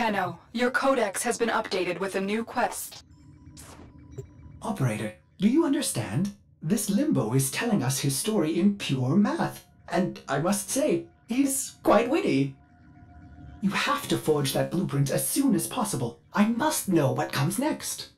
Tenno, your codex has been updated with a new quest. Operator, do you understand? This Limbo is telling us his story in pure math. And I must say, he's quite witty. You have to forge that blueprint as soon as possible. I must know what comes next.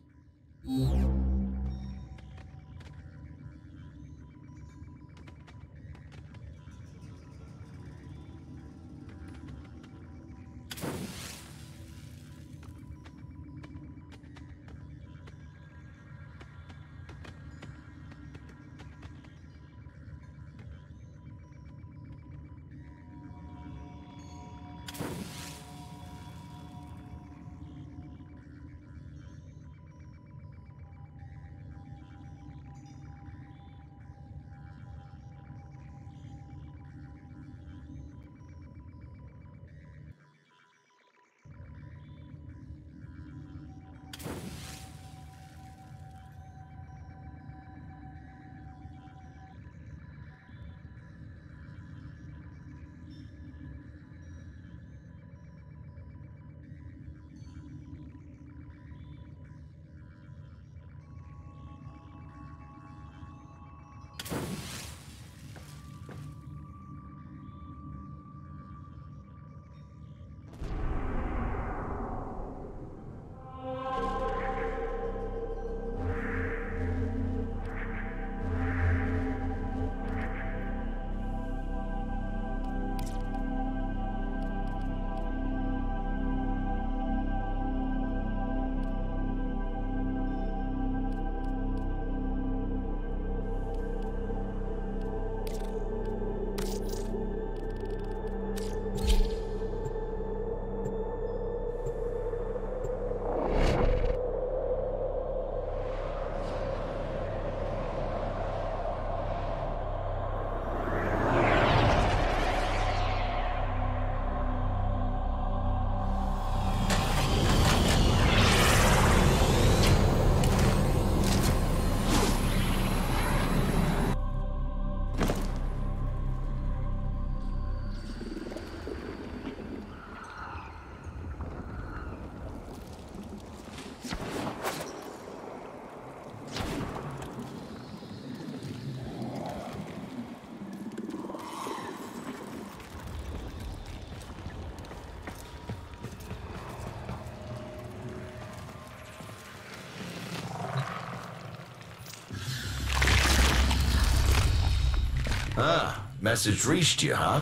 Message reached you, huh?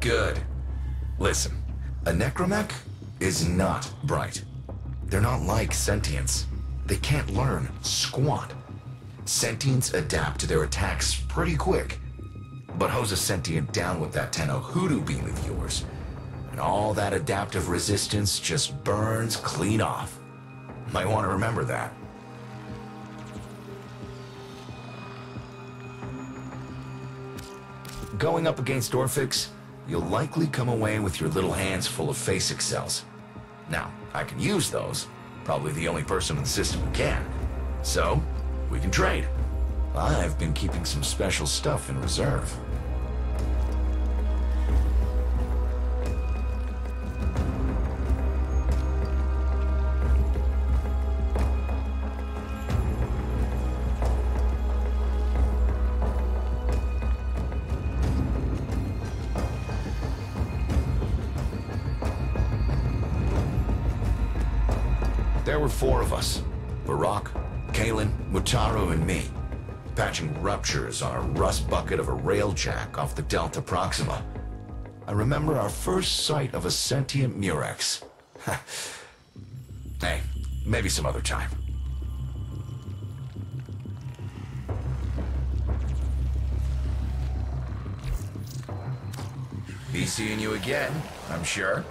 Good. Listen, a necromech is not bright. They're not like sentients. They can't learn squat. Sentients adapt to their attacks pretty quick. But hose a sentient down with that Tenno hoodoo beam of yours, and all that adaptive resistance just burns clean off. Might want to remember that. Going up against Orphix, you'll likely come away with your little hands full of Phasic cells. Now, I can use those. Probably the only person in the system who can. So, we can trade. I've been keeping some special stuff in reserve. And me. Patching ruptures on a rust bucket of a railjack off the Delta Proxima. I remember our first sight of a sentient Murex. hey, maybe some other time. Be seeing you again, I'm sure.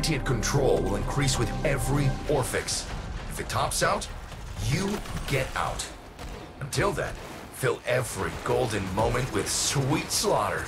Sentient control will increase with every Orphix. If it tops out, you get out. Until then, fill every golden moment with sweet slaughter.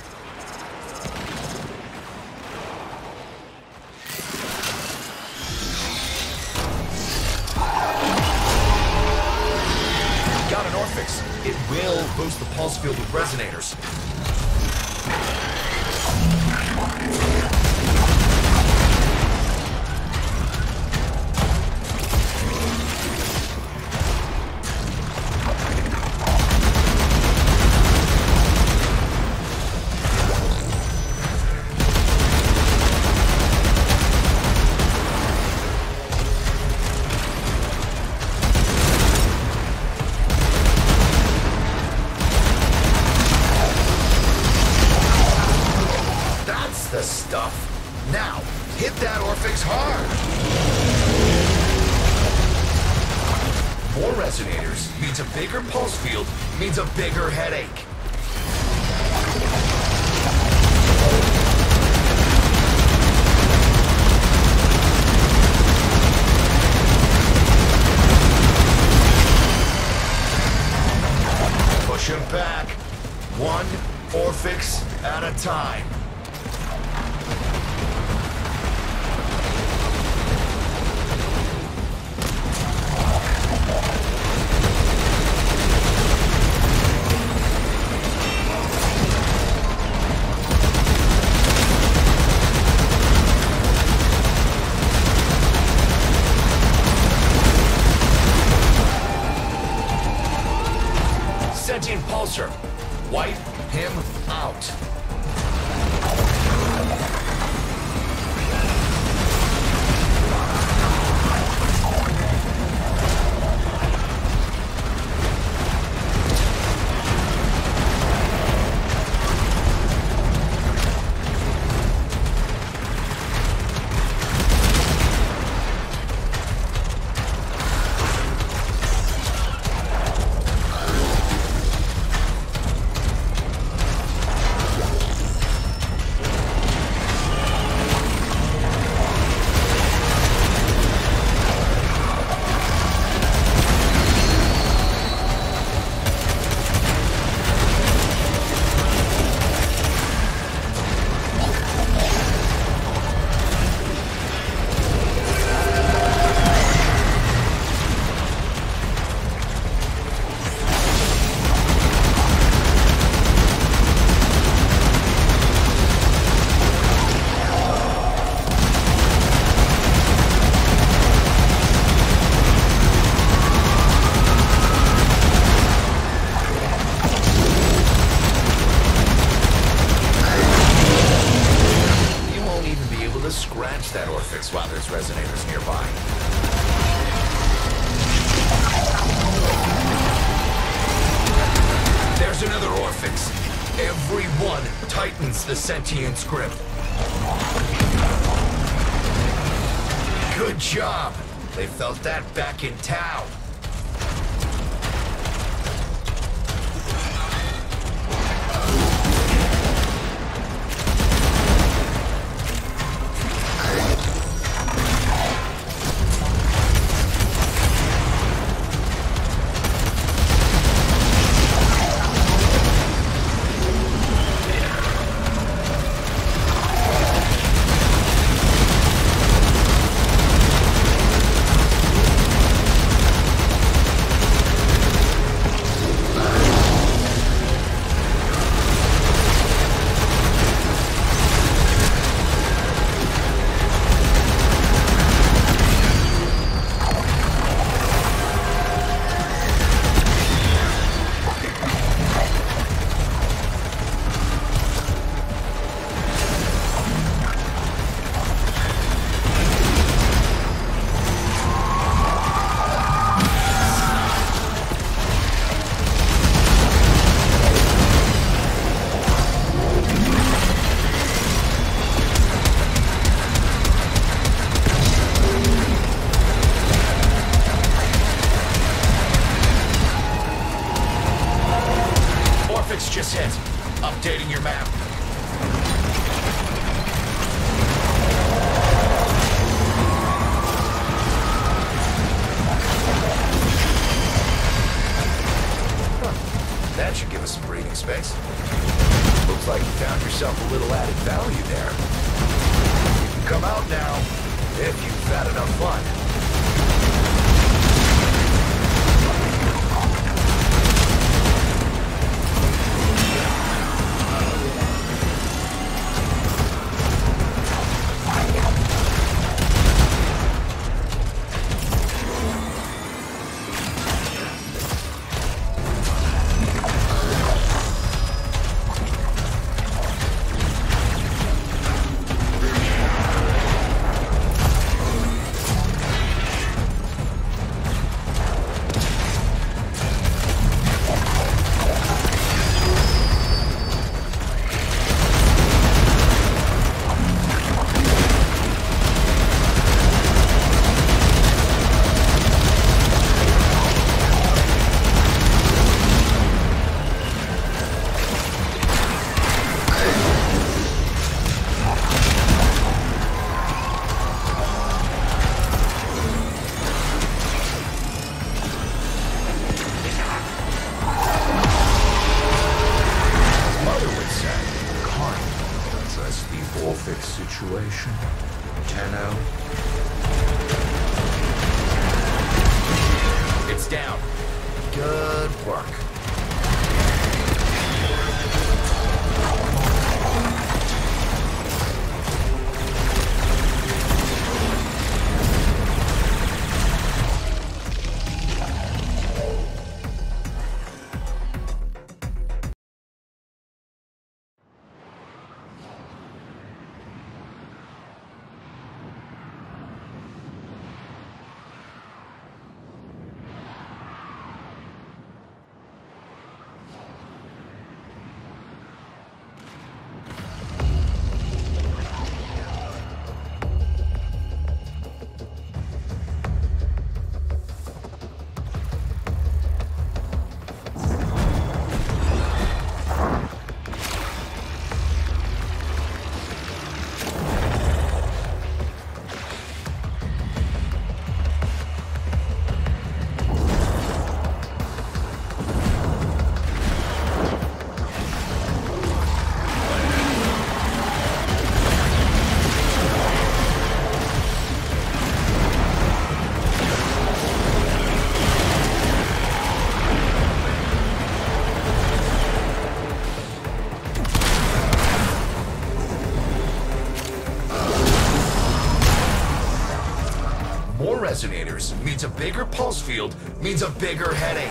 generators means a bigger pulse field means a bigger headache.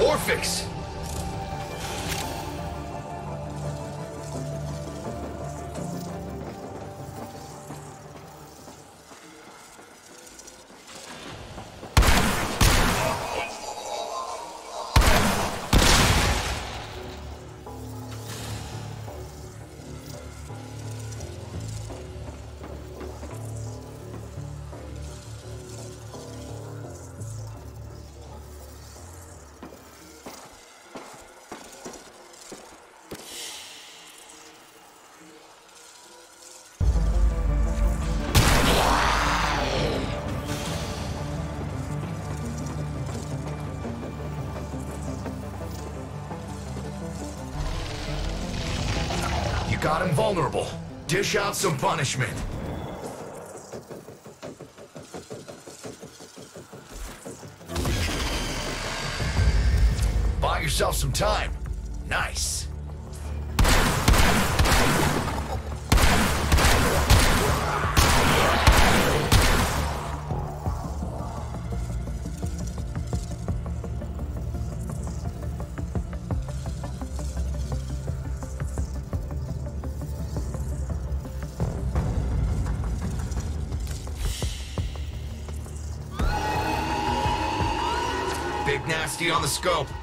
Orphix! vulnerable. Dish out some punishment. Buy yourself some time. Let's go.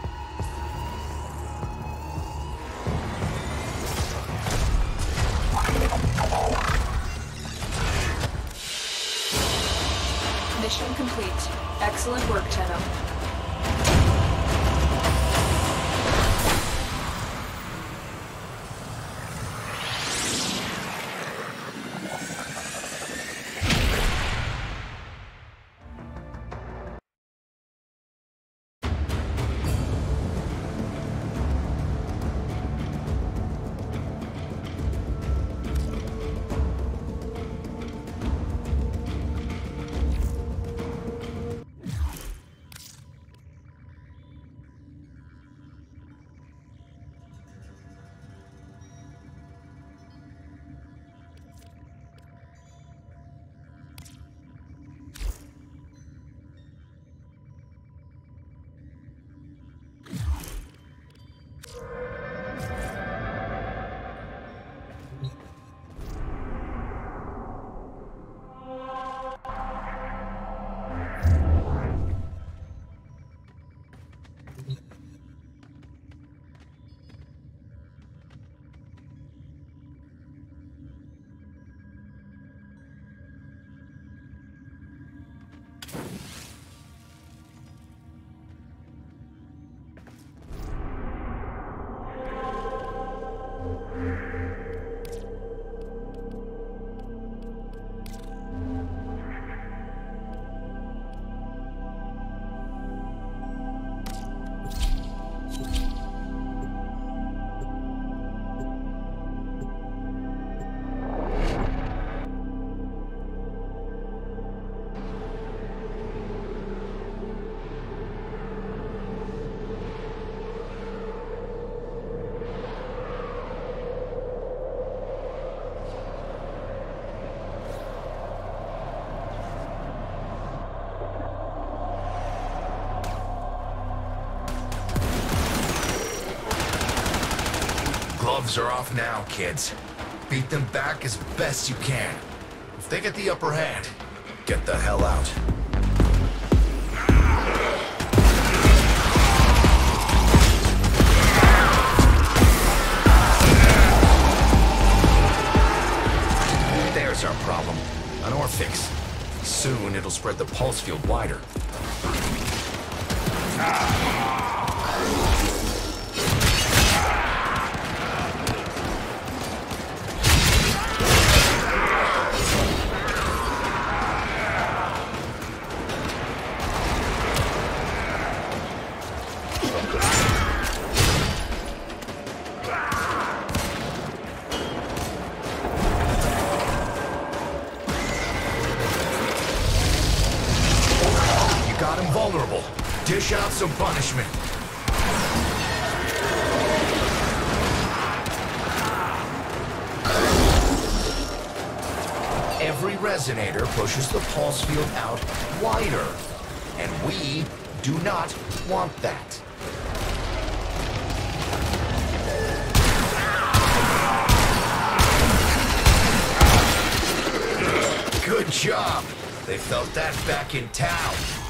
Are off now, kids. Beat them back as best you can. If they get the upper hand, get the hell out. There's our problem. An Orphix. Soon it'll spread the pulse field wider. Pushes the pulse field out wider. And we do not want that. Good job. They felt that back in town.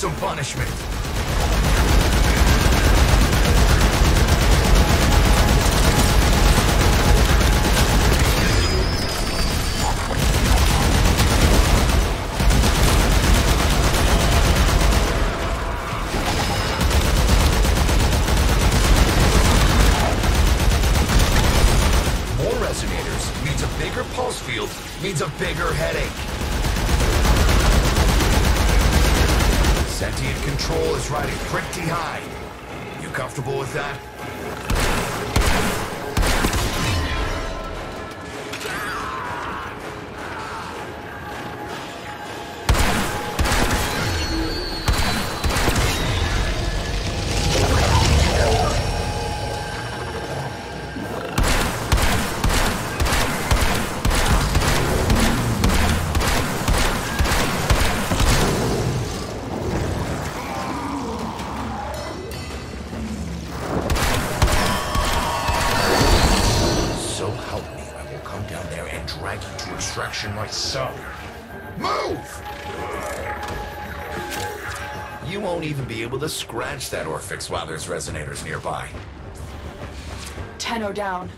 some punishment. ranch that Orphix while there's resonators nearby. Tenor down.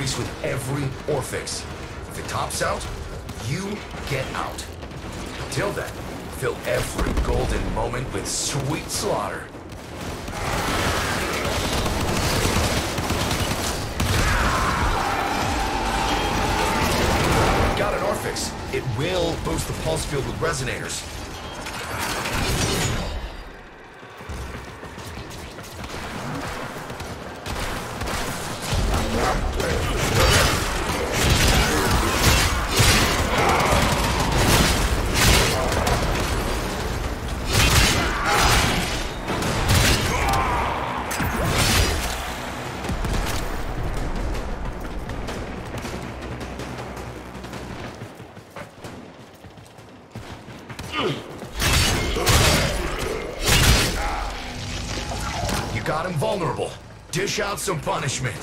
Increase with every Orphix. If it tops out, you get out. Till then, fill every golden moment with sweet slaughter. Got an Orphix. It will boost the pulse field with resonators. Dish out some punishment.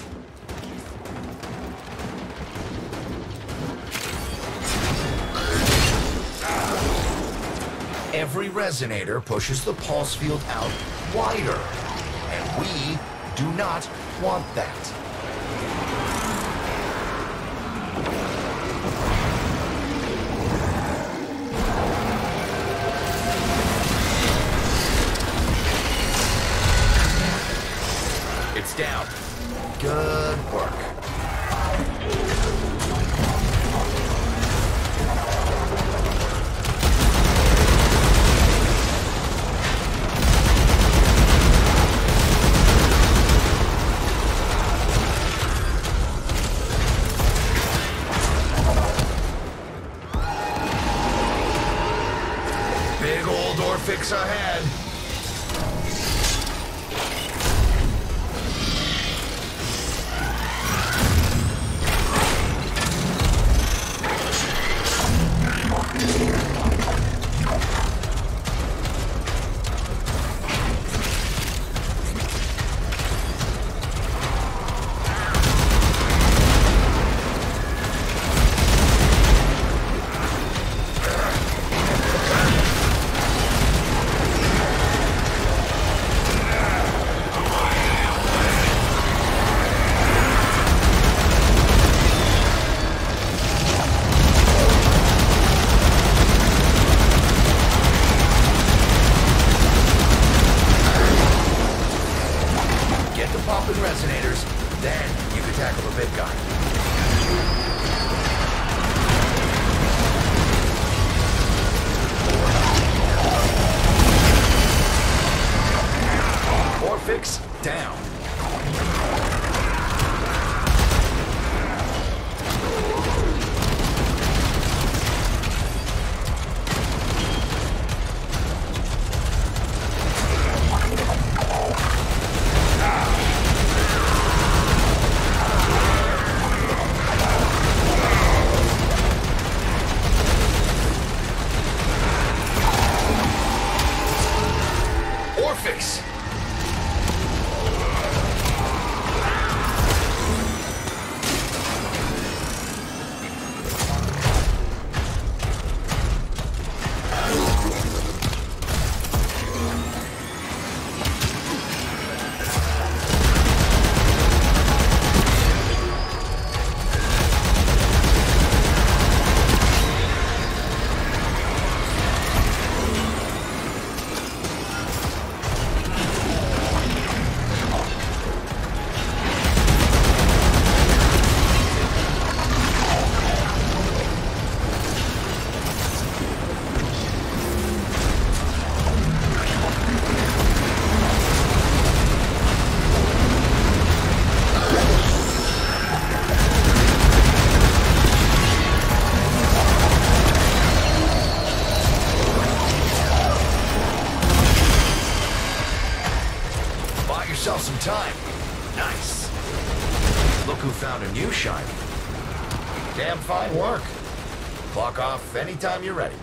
Every resonator pushes the pulse field out wider. And we do not want that. Anytime you're ready.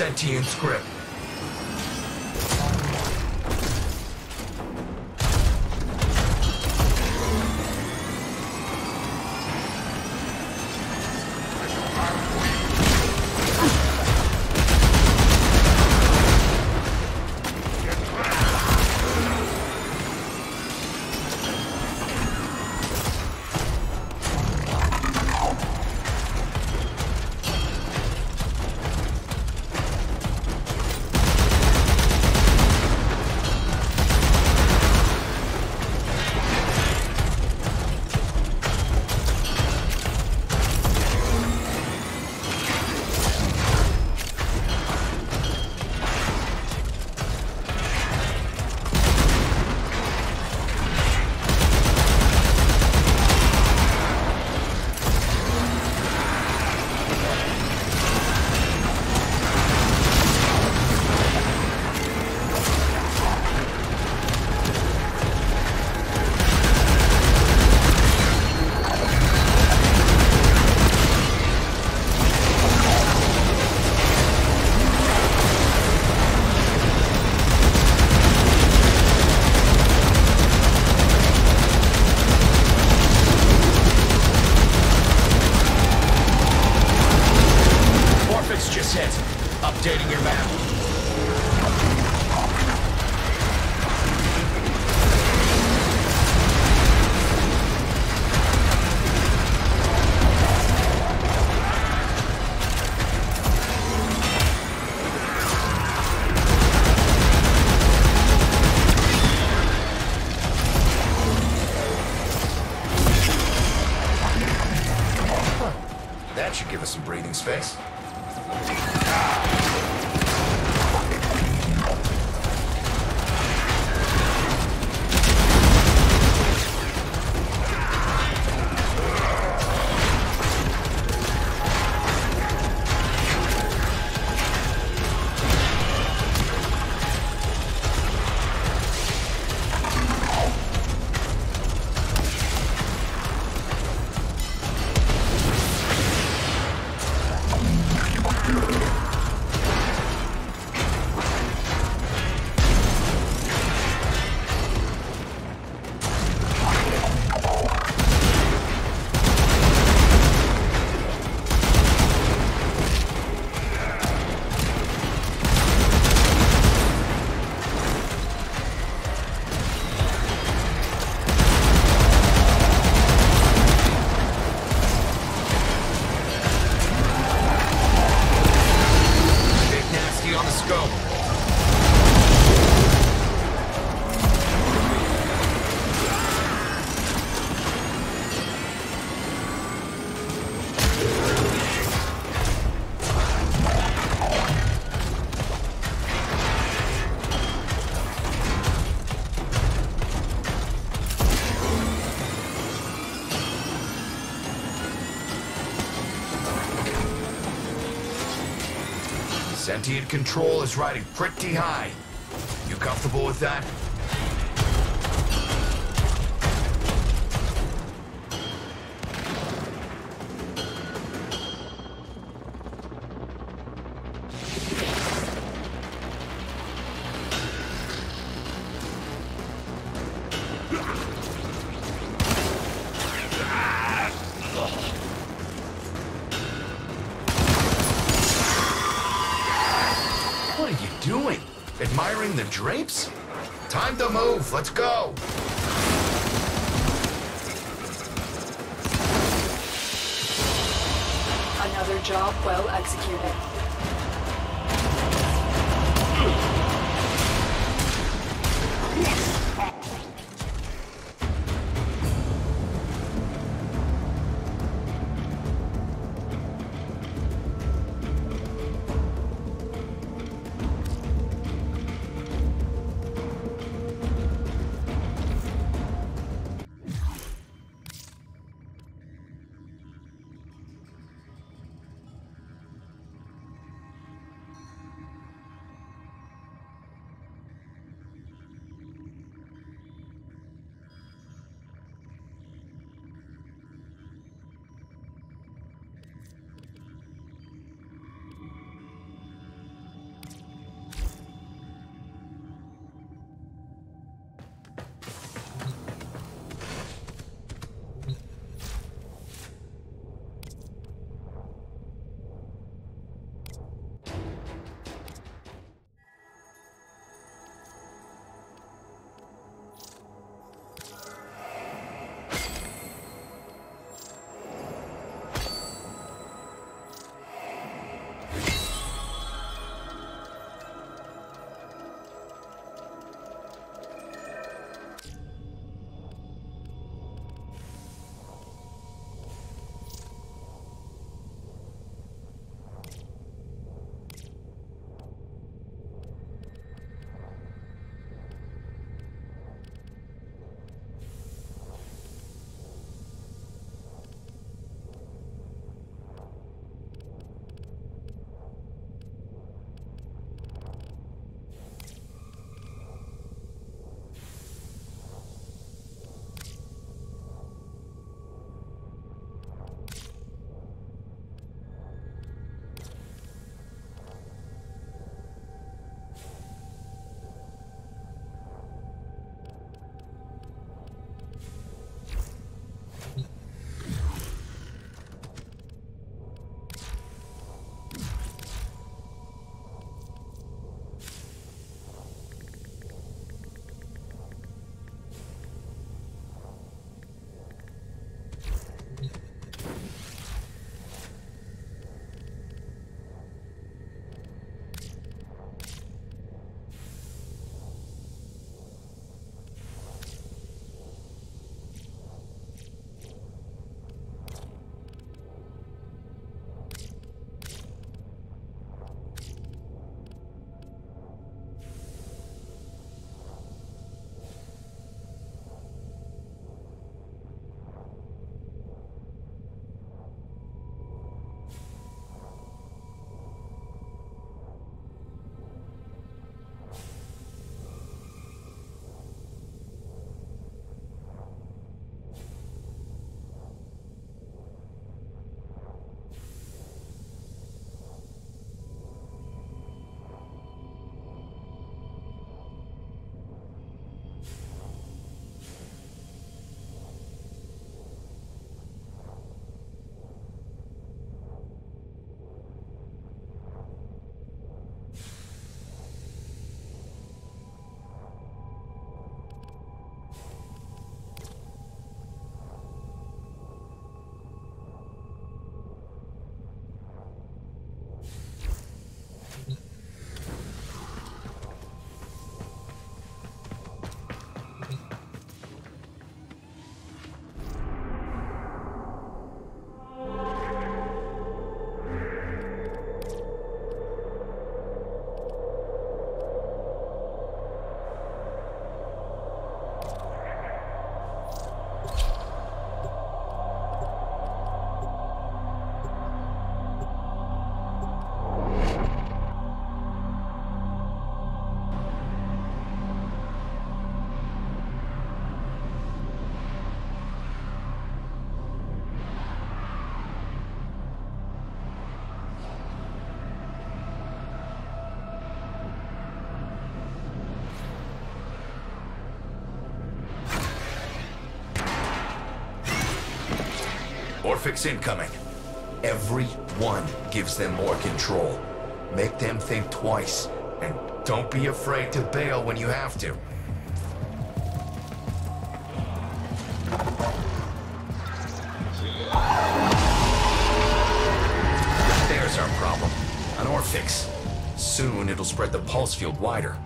Sentient to you in script. space. Guaranteed control is riding pretty high. You comfortable with that? Orphix incoming. Every one gives them more control. Make them think twice and Don't be afraid to bail when you have to. There's our problem. An Orphix. Soon it'll spread the pulse field wider.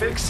Orphix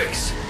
Orphix!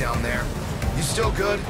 Down there. You still good?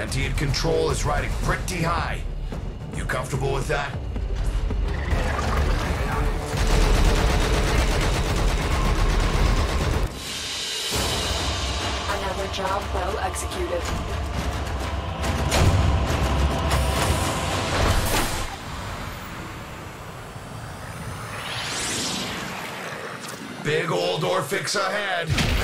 Sentient control is riding pretty high. You comfortable with that? Another job well executed. Big old Orphix ahead.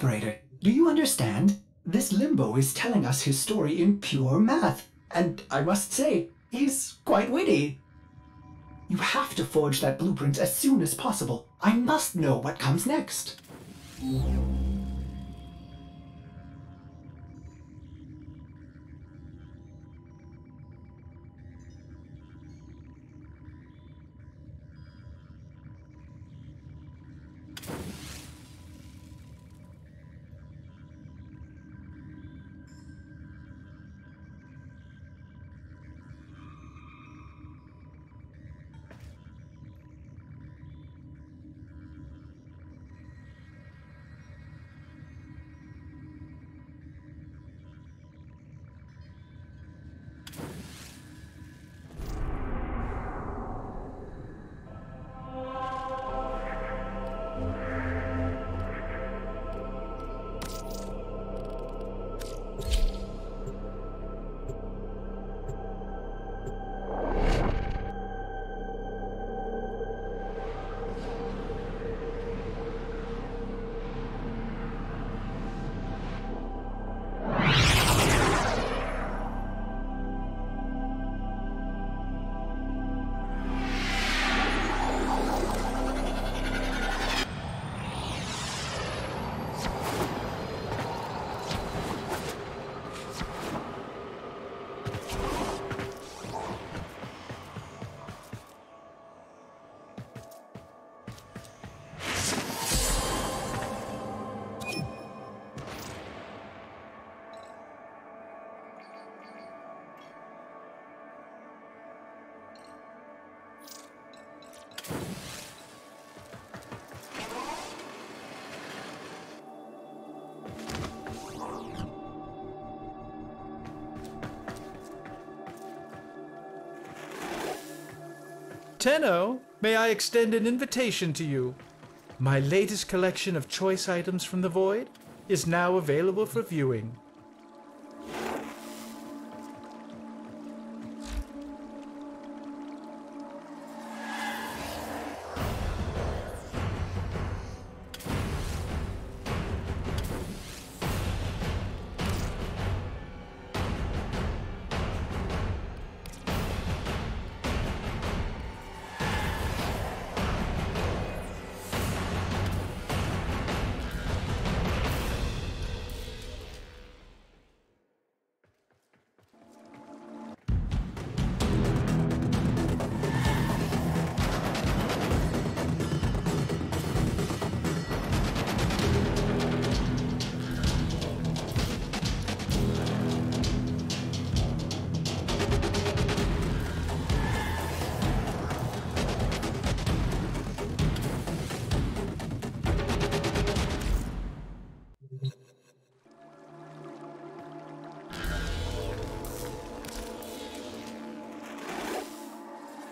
Operator, do you understand? This limbo is telling us his story in pure math, and I must say, he's quite witty. You have to forge that blueprint as soon as possible. I must know what comes next. Tenno, may I extend an invitation to you? My latest collection of choice items from the Void is now available for viewing.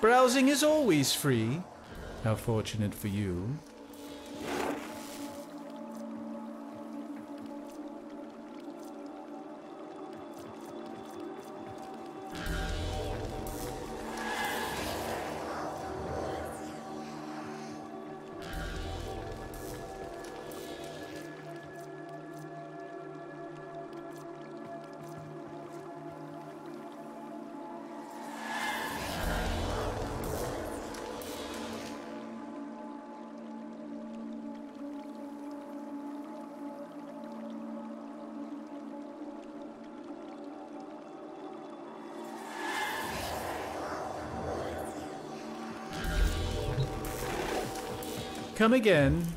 Browsing is always free. How fortunate for you. Come again.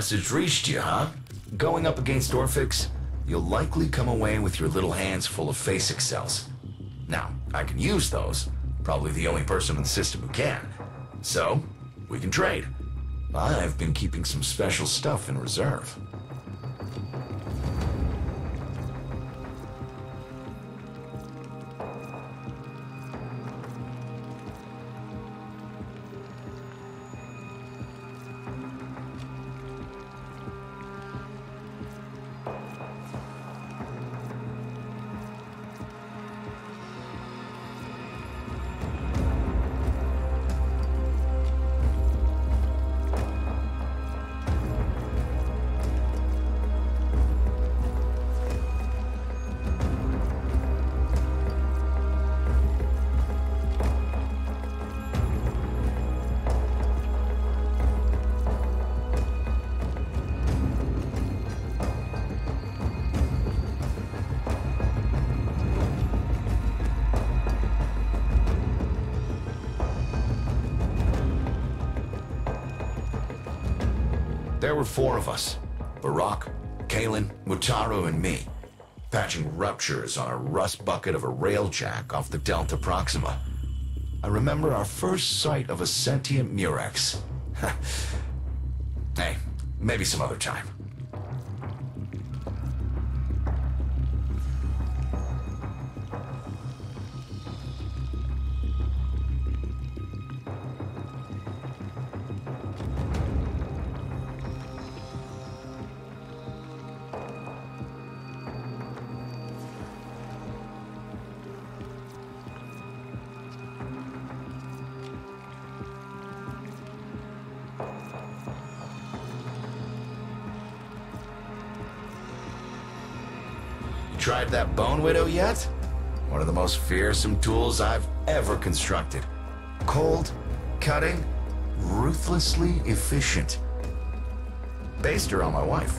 Message reached you, huh? Going up against Orphix, you'll likely come away with your little hands full of Phasic cells. Now, I can use those. Probably the only person in the system who can. So, we can trade. I've been keeping some special stuff in reserve. Were four of us. Barak, Kalen, Mutaru, and me. Patching ruptures on a rust bucket of a railjack off the Delta Proxima. I remember our first sight of a sentient Murex. hey, maybe some other time. Widow yet? One of the most fearsome tools I've ever constructed. Cold, cutting, ruthlessly efficient. Based her on my wife.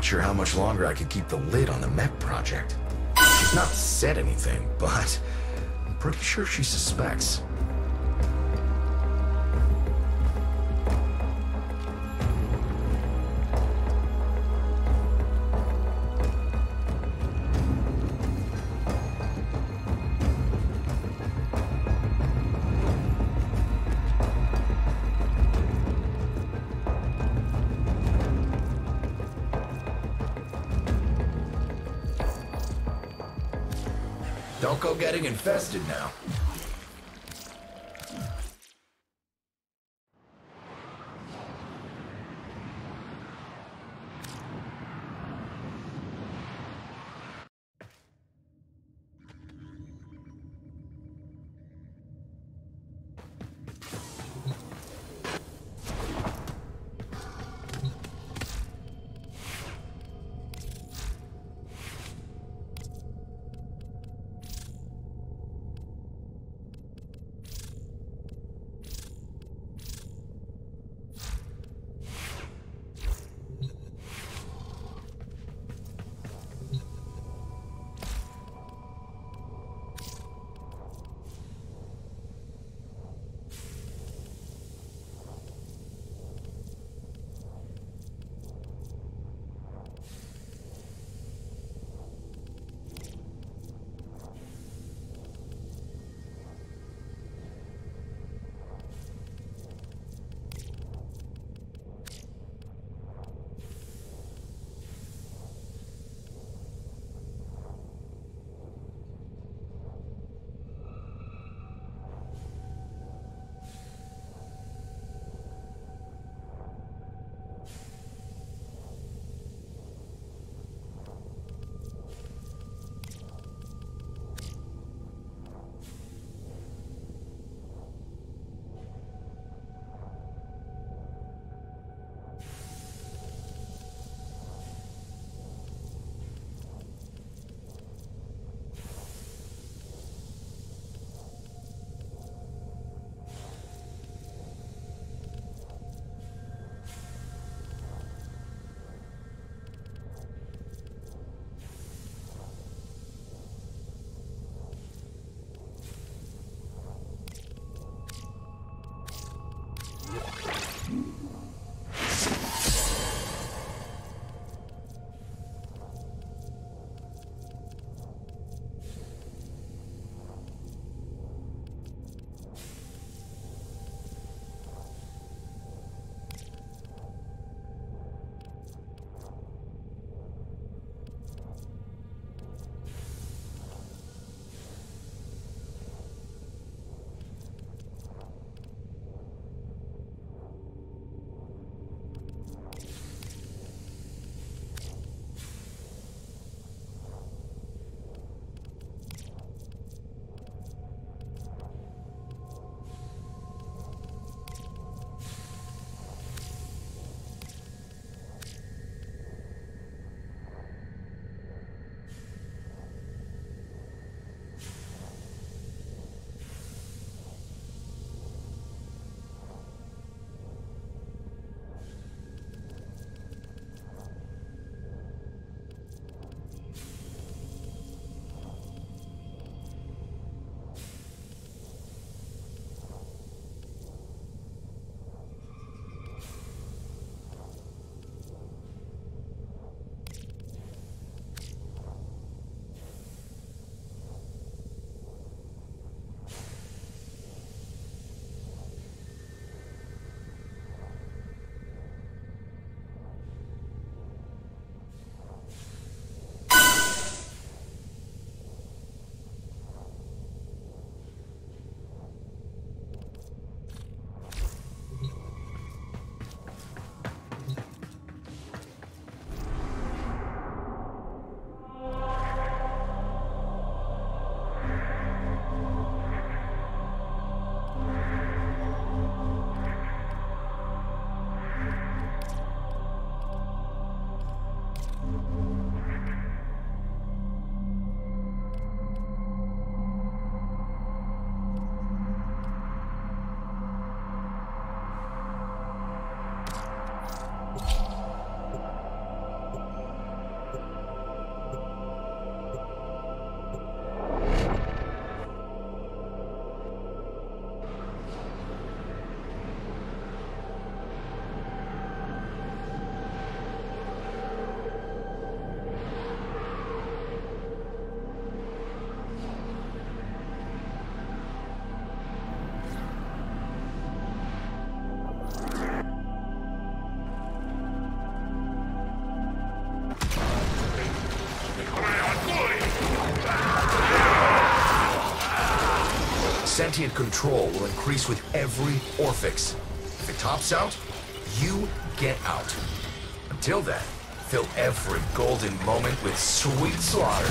Not sure how much longer I could keep the lid on the mech project. She's not said anything, but I'm pretty sure she suspects. Infested now. Sentient control will increase with every Orphix. If it tops out, you get out. Until then, fill every golden moment with sweet slaughter.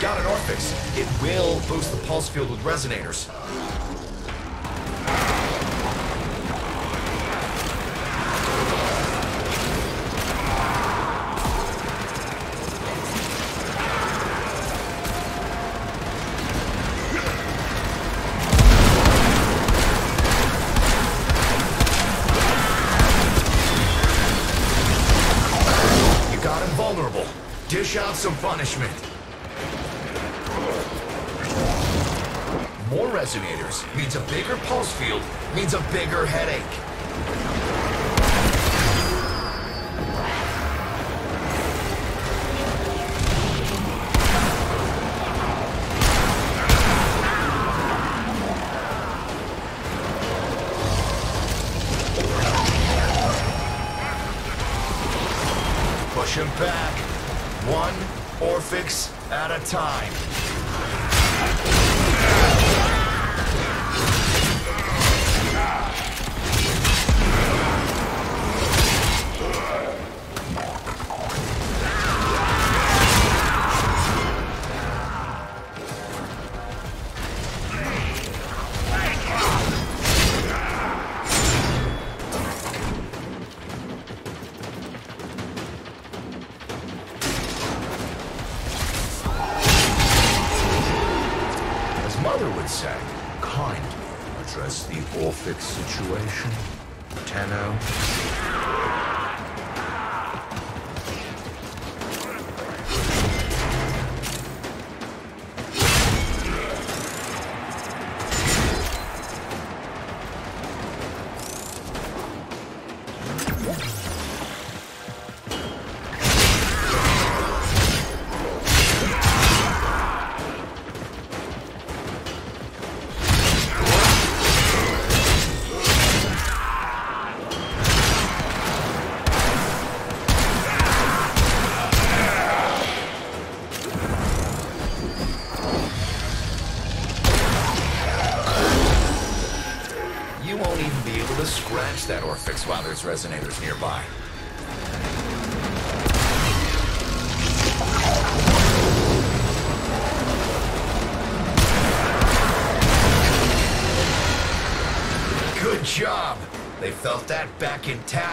Got an Orphix. It will boost the pulse field with resonators. Orphix resonators nearby. Good job! They felt that back in Tau.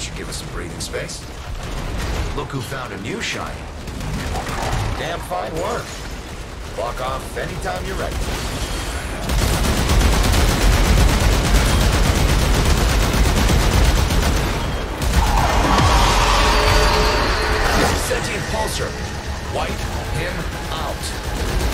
That should give us some breathing space. Look who found a new shiny. Damn fine work. Walk off anytime you're ready. Sentient Pulsar. Him out.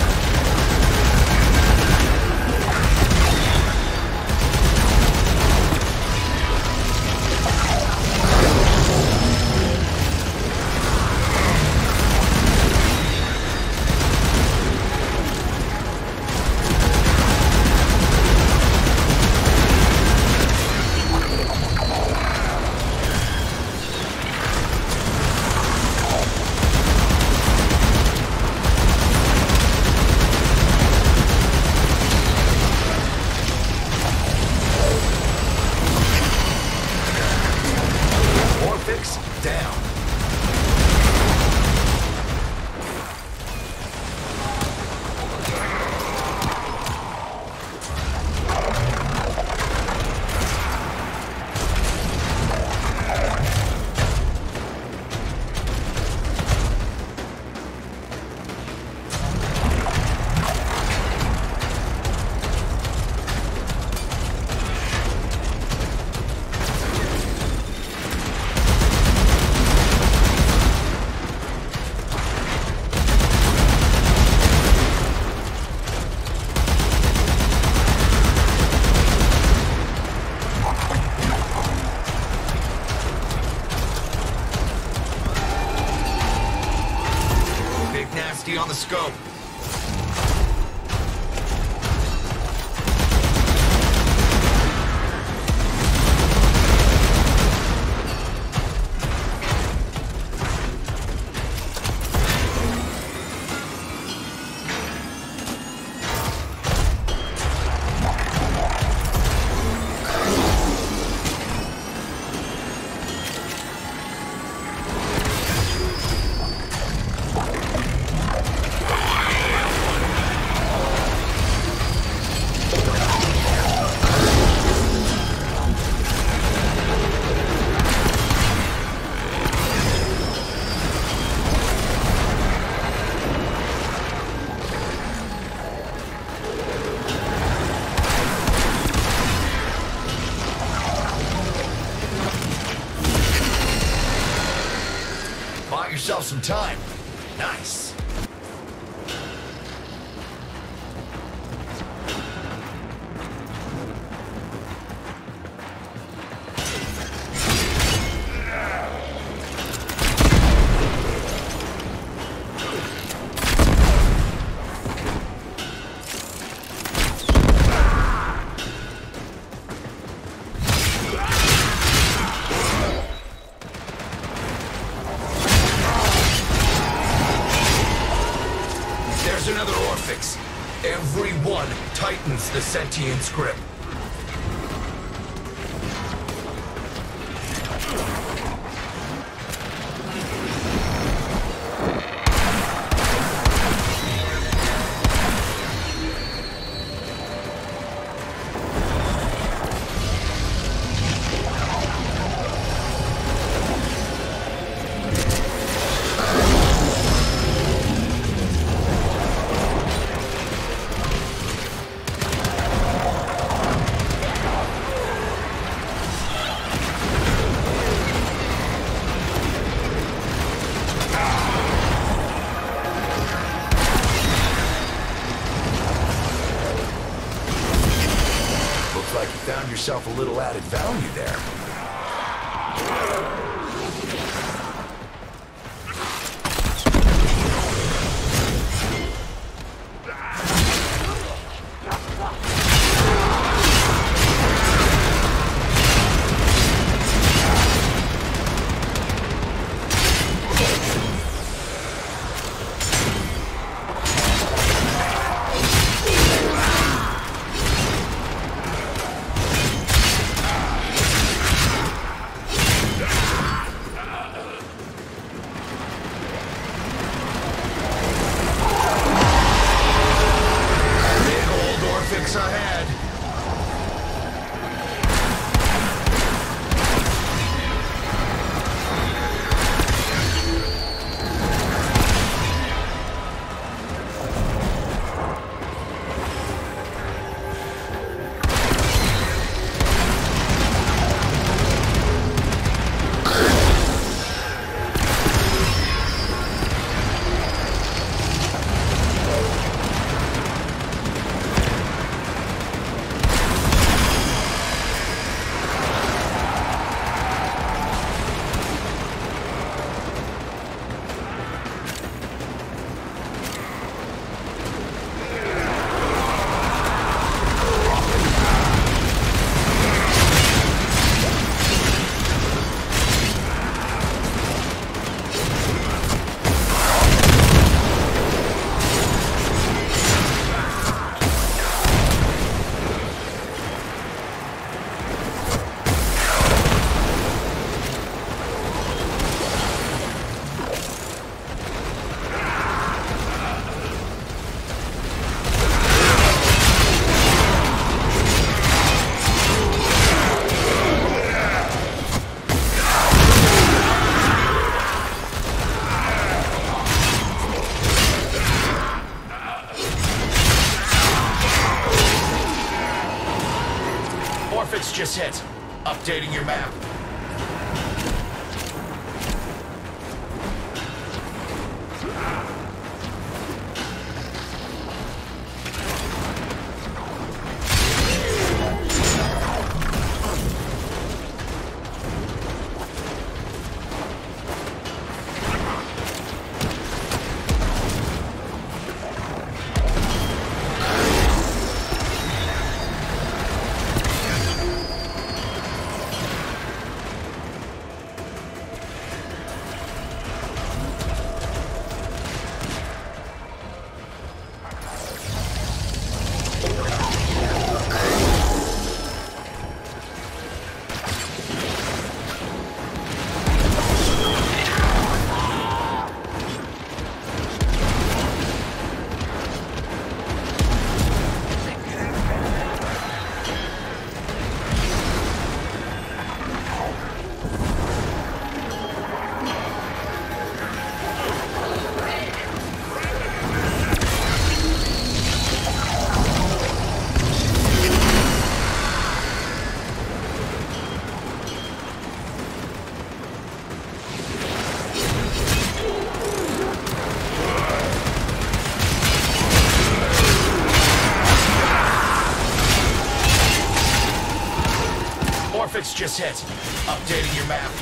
Some time. Yourself a little added value there. Updating your map. Hit. Updating your map.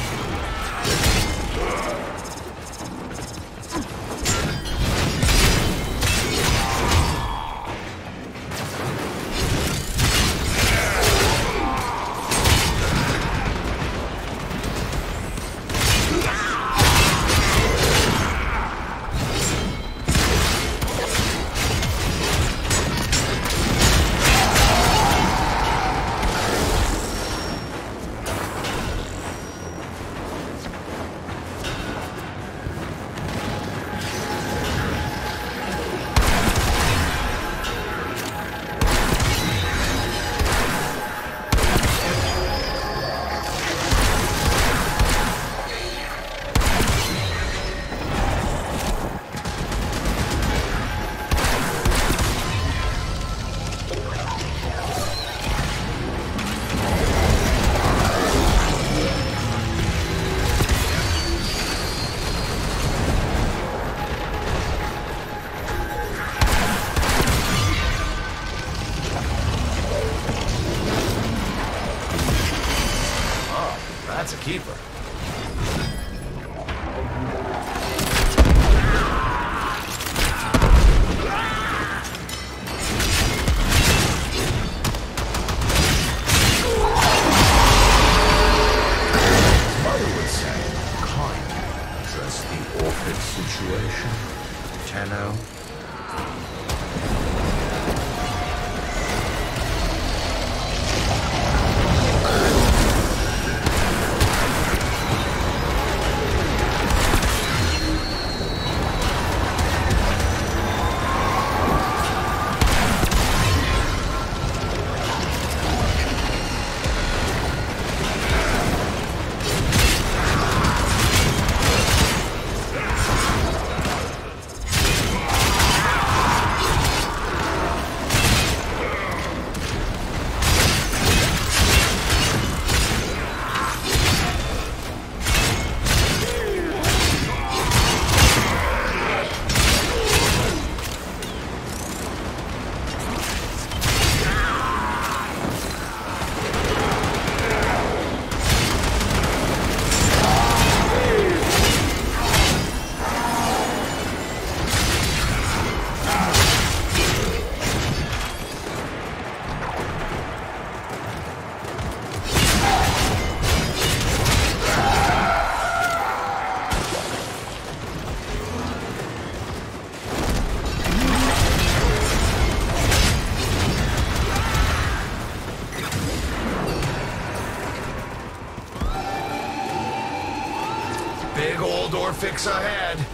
Orphix ahead.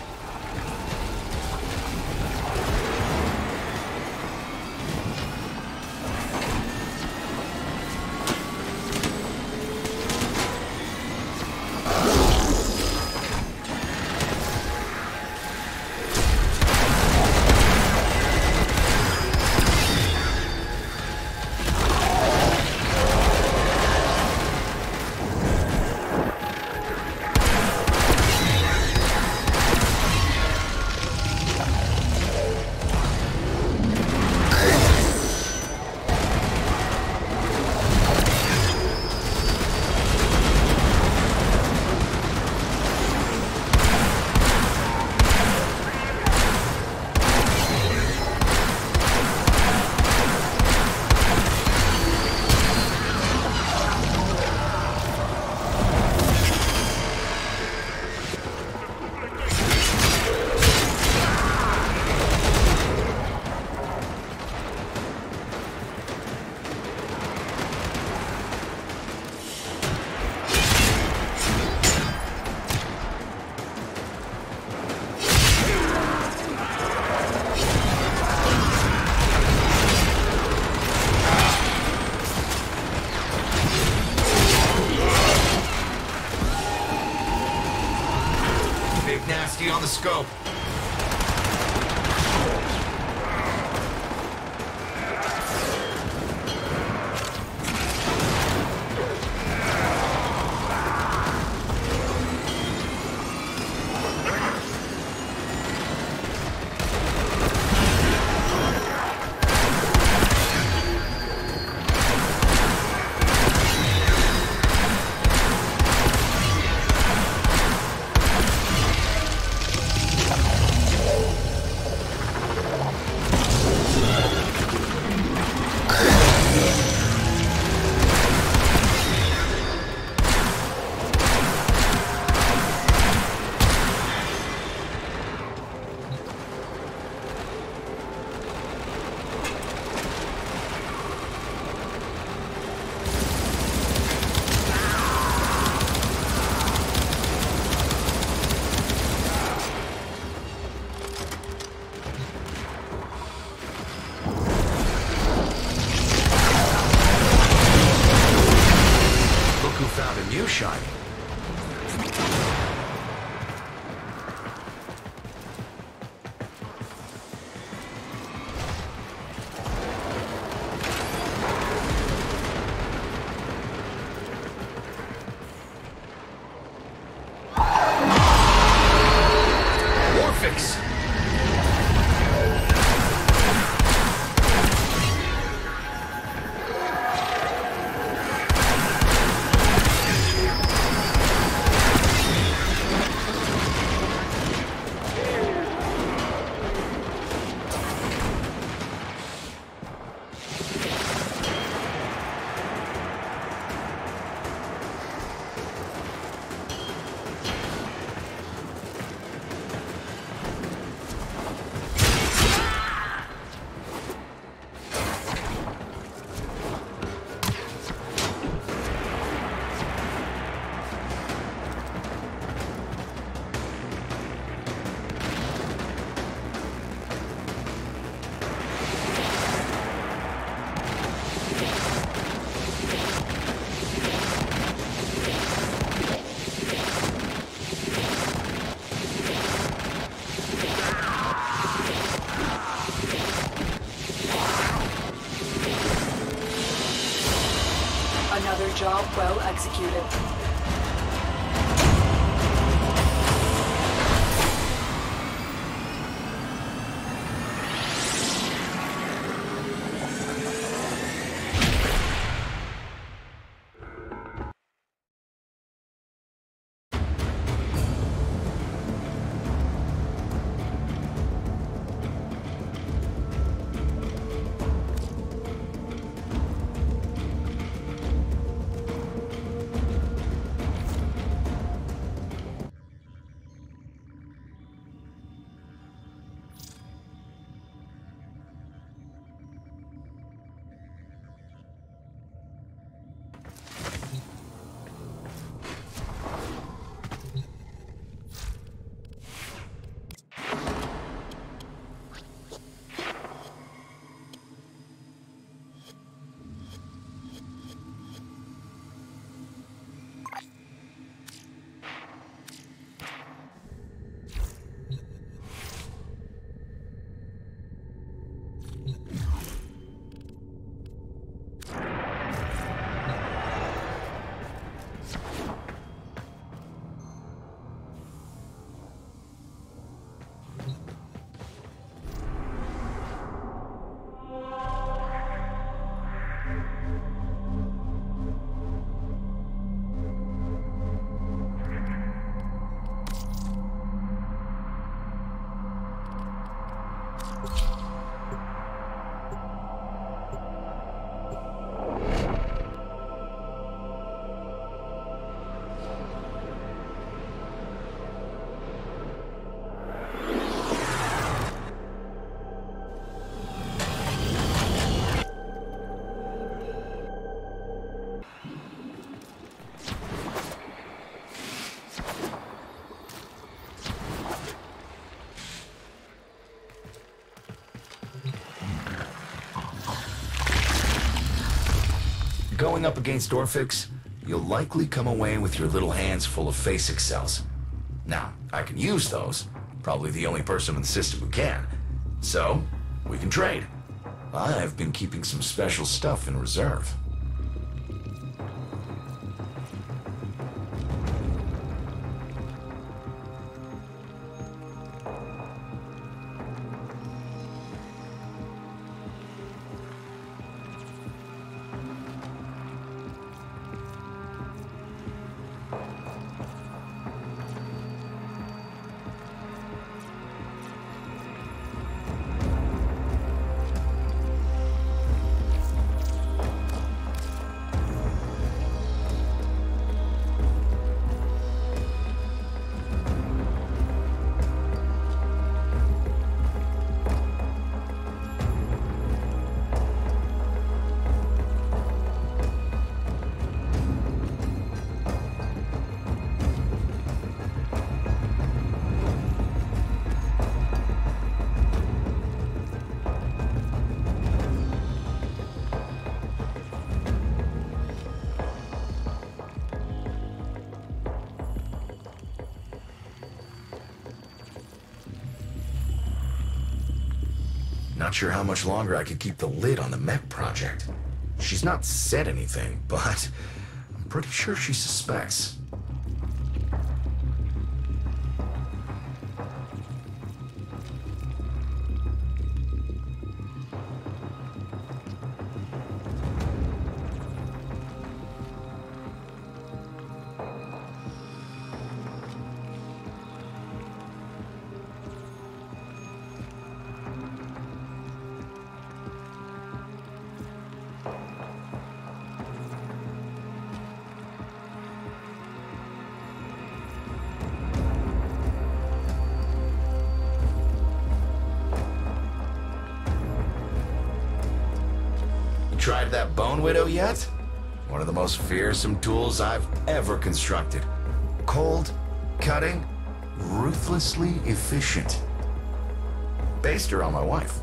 Executed. Going up against Orphix, you'll likely come away with your little hands full of Phasic cells. Now, I can use those. Probably the only person in the system who can. So, we can trade. I've been keeping some special stuff in reserve. Sure how much longer I could keep the lid on the mech project. She's not said anything, but I'm pretty sure she suspects. Fearsome tools I've ever constructed. Cold, cutting, ruthlessly efficient. Based around my wife.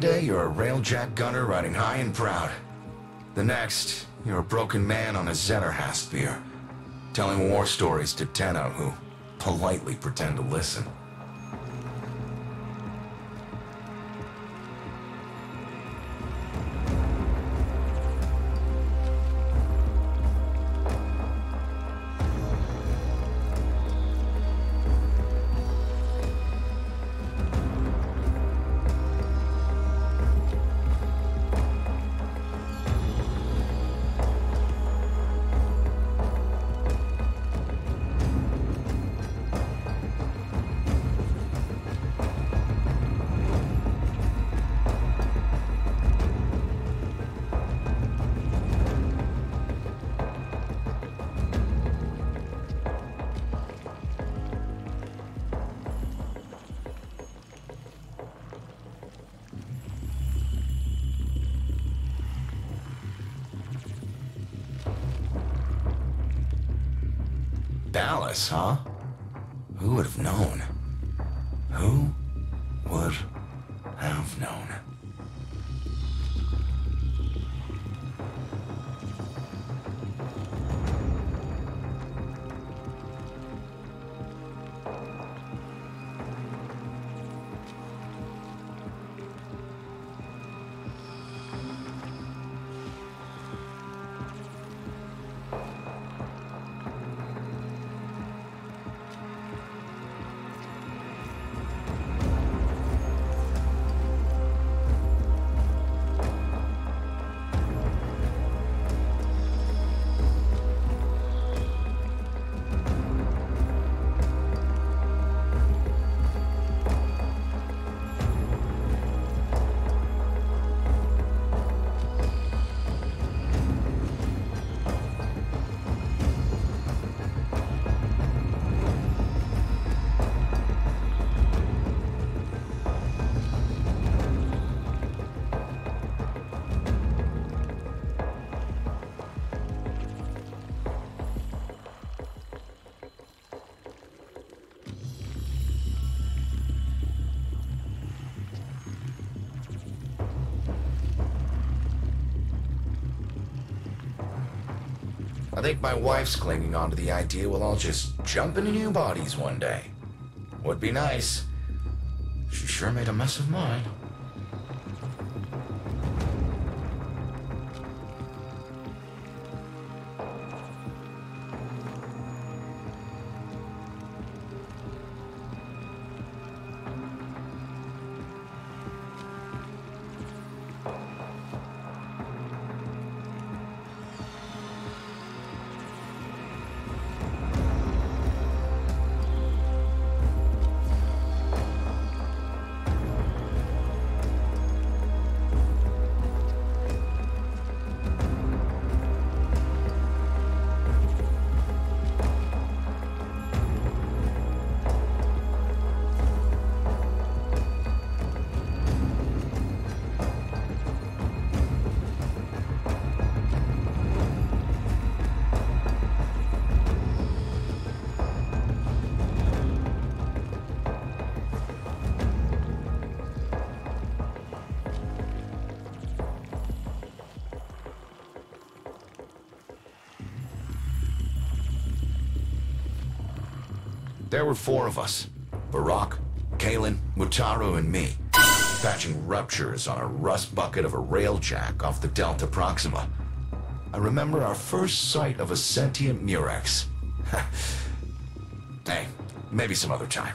One day you're a railjack gunner riding high and proud. The next, you're a broken man on a Zennerhast spear, telling war stories to Tenno who politely pretend to listen. Dallas, huh? Who would have known? My wife's clinging on to the idea we'll all just jump into new bodies one day. Would be nice. She sure made a mess of mine. Were four of us. Barak, Kalen, Mutaru, and me. Patching ruptures on a rust bucket of a railjack off the Delta Proxima. I remember our first sight of a sentient Murex. hey, maybe some other time.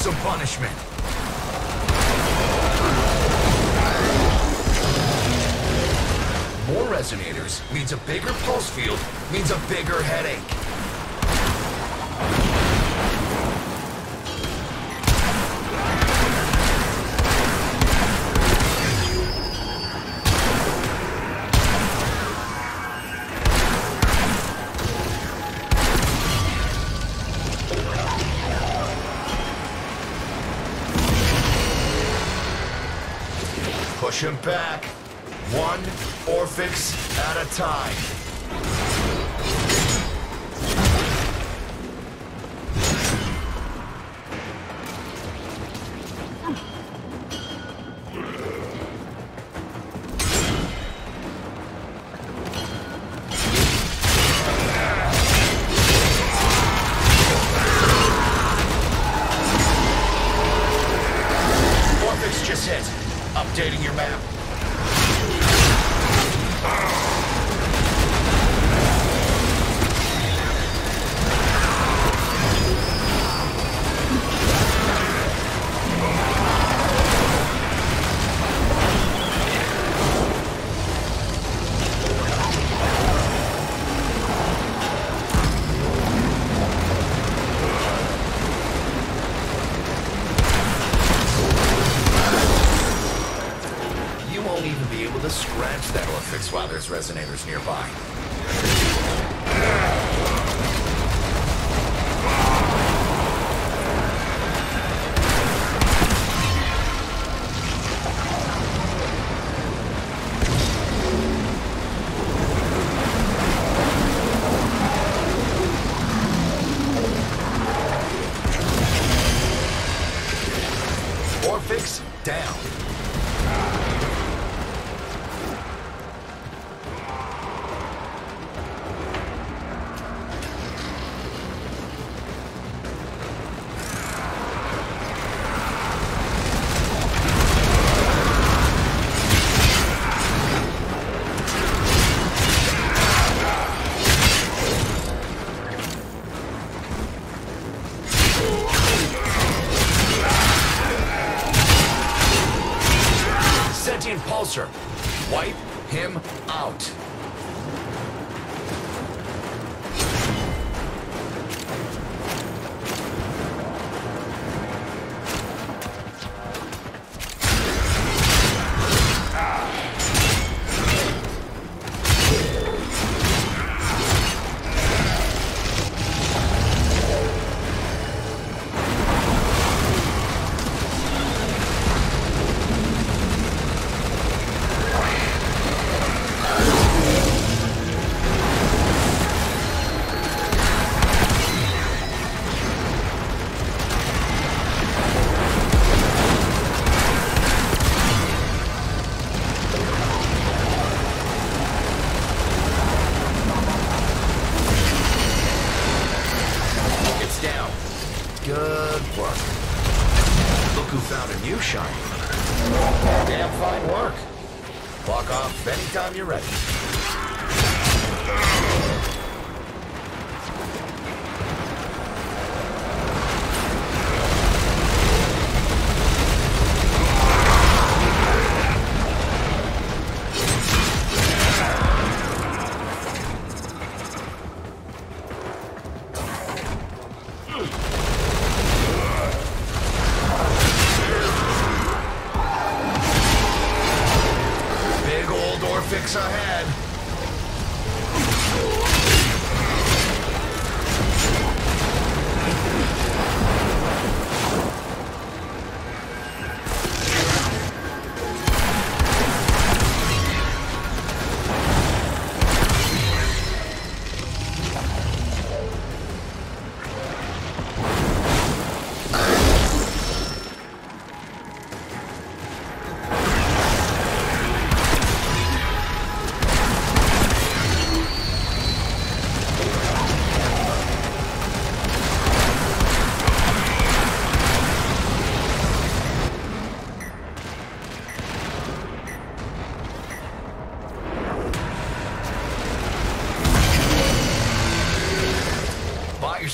Some punishment. More resonators means a bigger pulse field, means a bigger headache.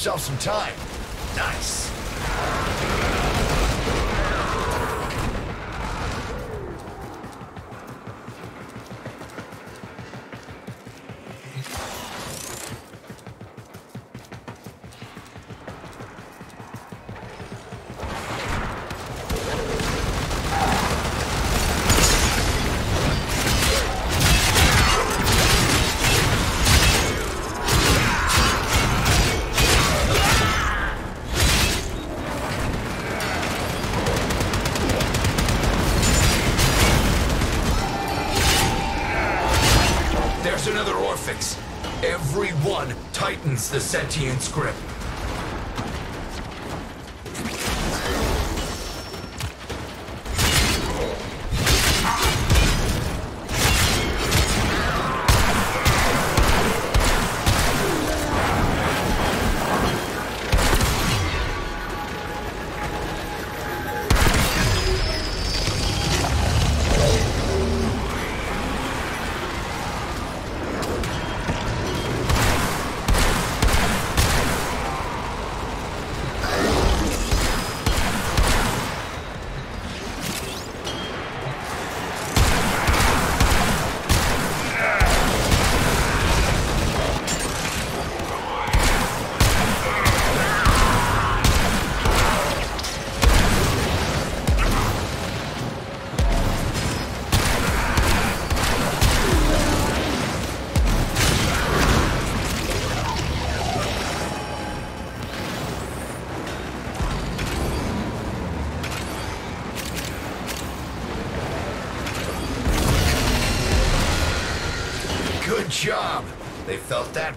Yourself some time. Tightens the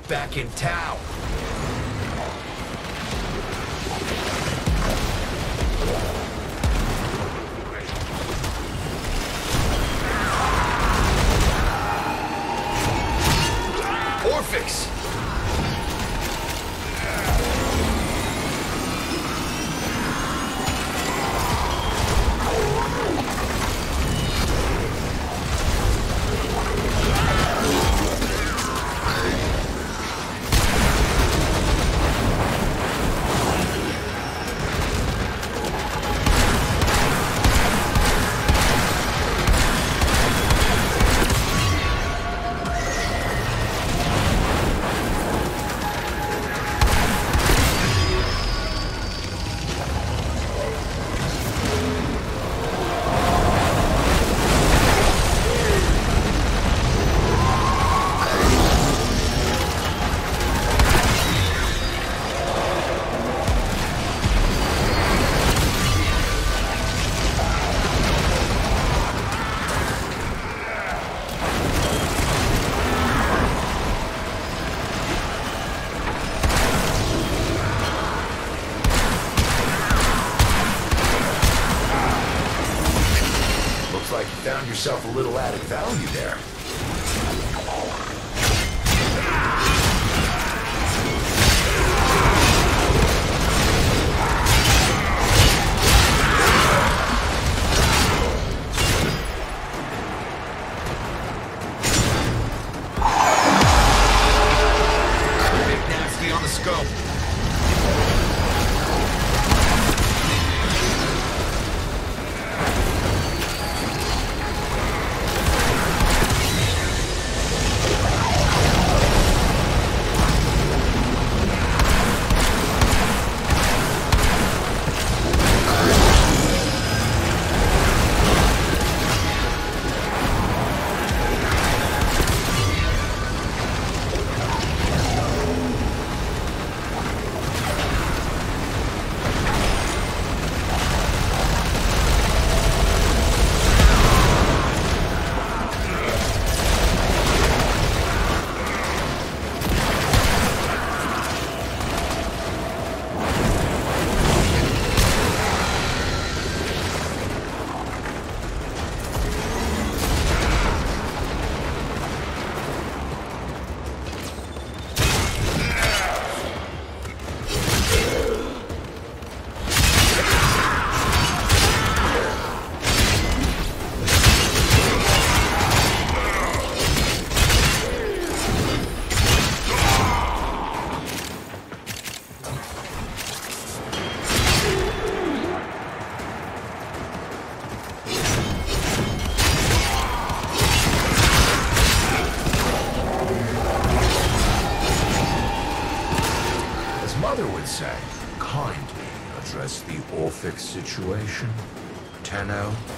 back in town. situation. 10-0.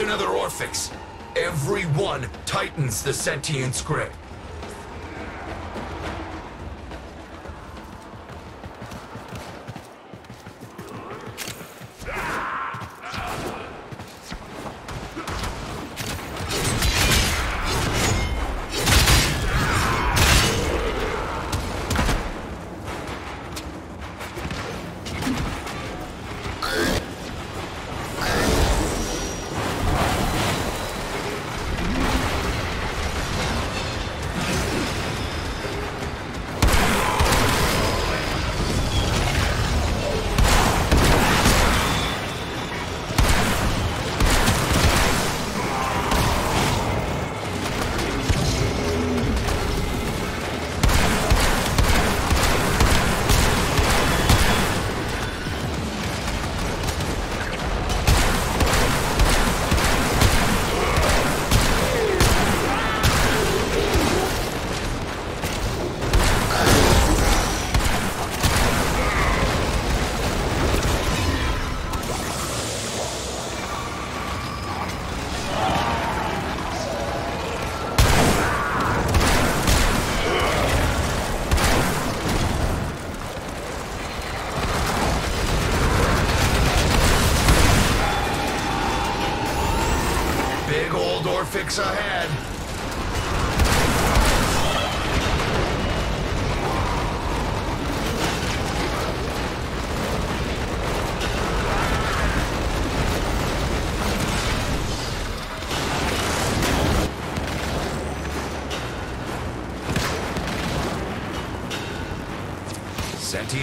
Another Orphix. Every one tightens the Sentients' grip.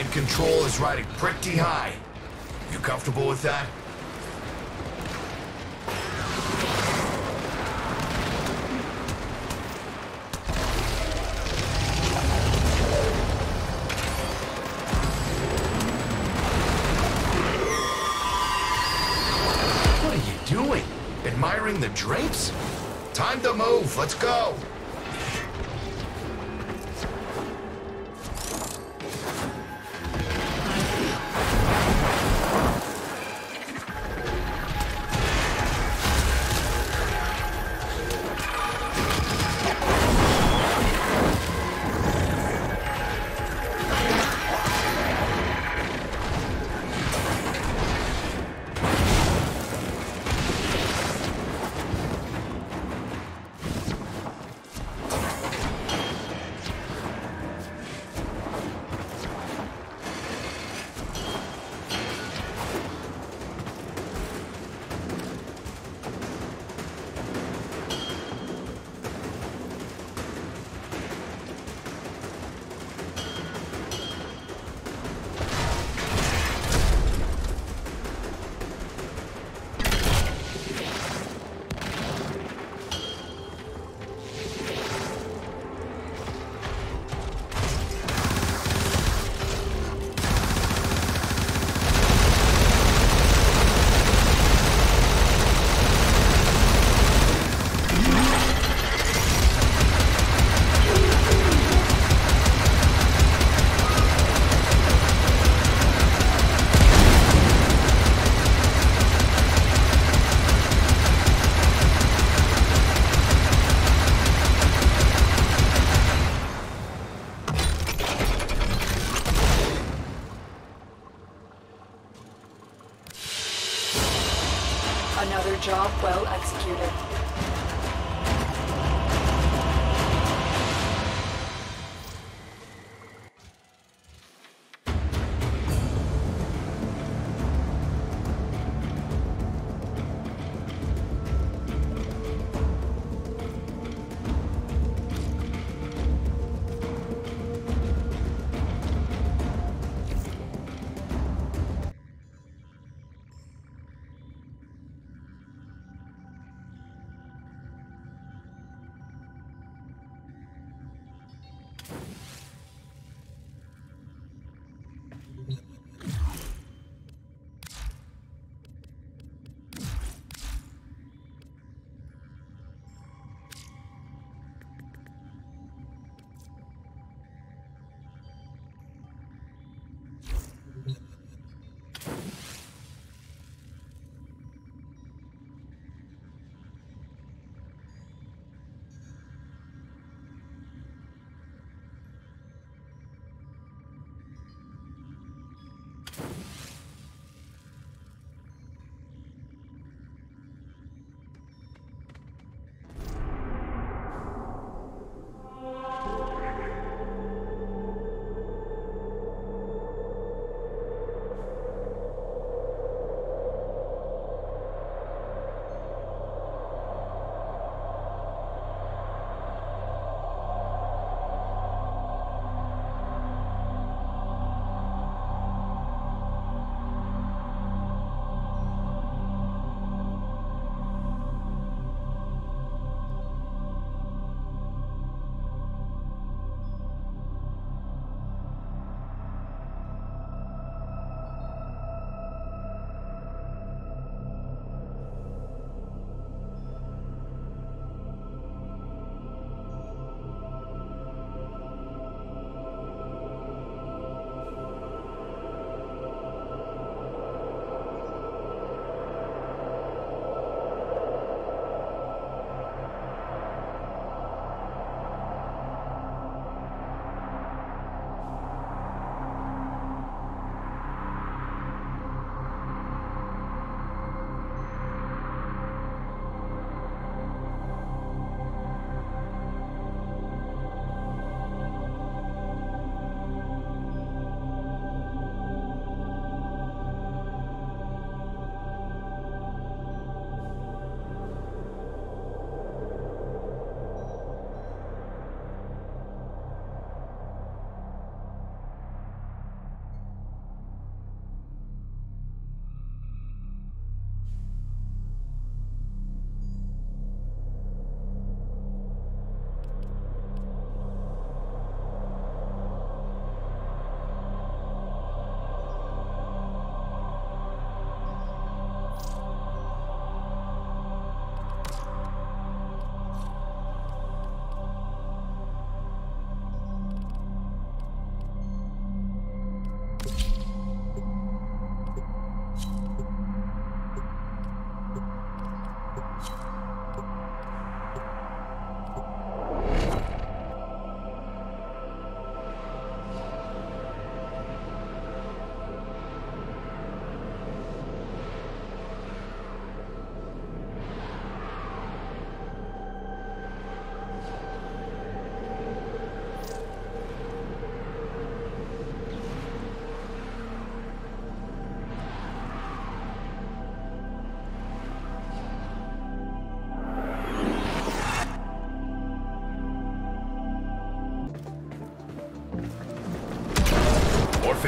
Sentient control is riding pretty high. You comfortable with that? What are you doing? Admiring the drapes? Time to move. Let's go.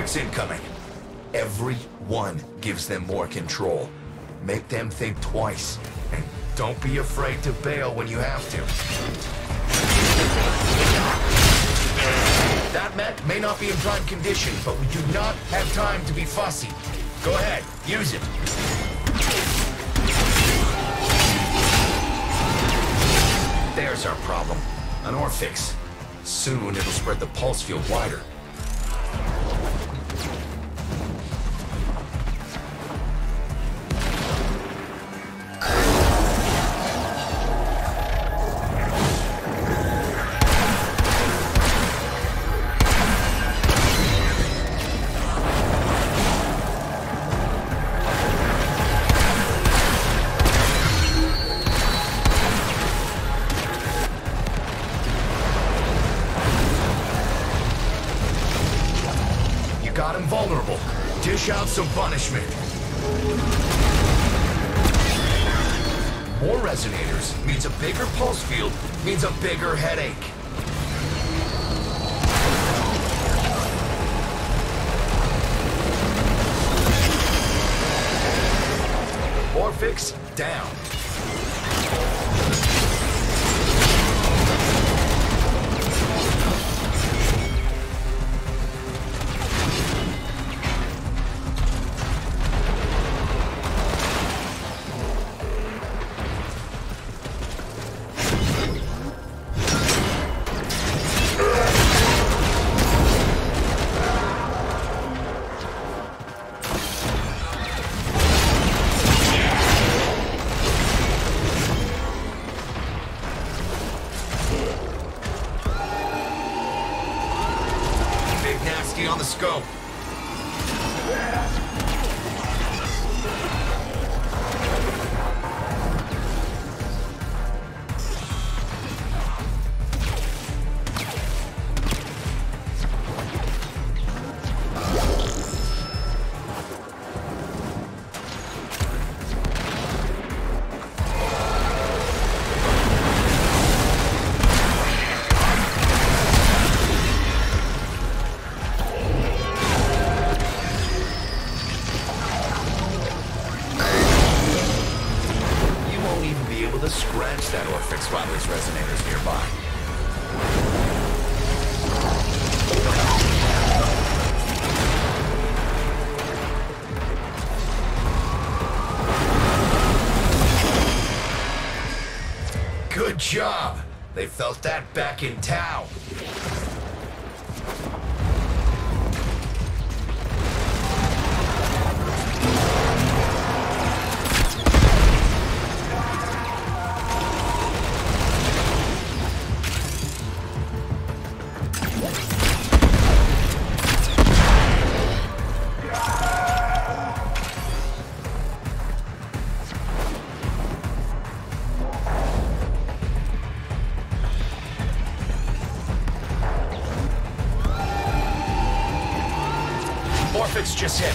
Orphix incoming. Every one gives them more control. Make them think twice. And don't be afraid to bail when you have to. That mech may not be in prime condition, but we do not have time to be fussy. Go ahead, use it. There's our problem. An Orphix. Soon it'll spread the pulse field wider. Back in just hit.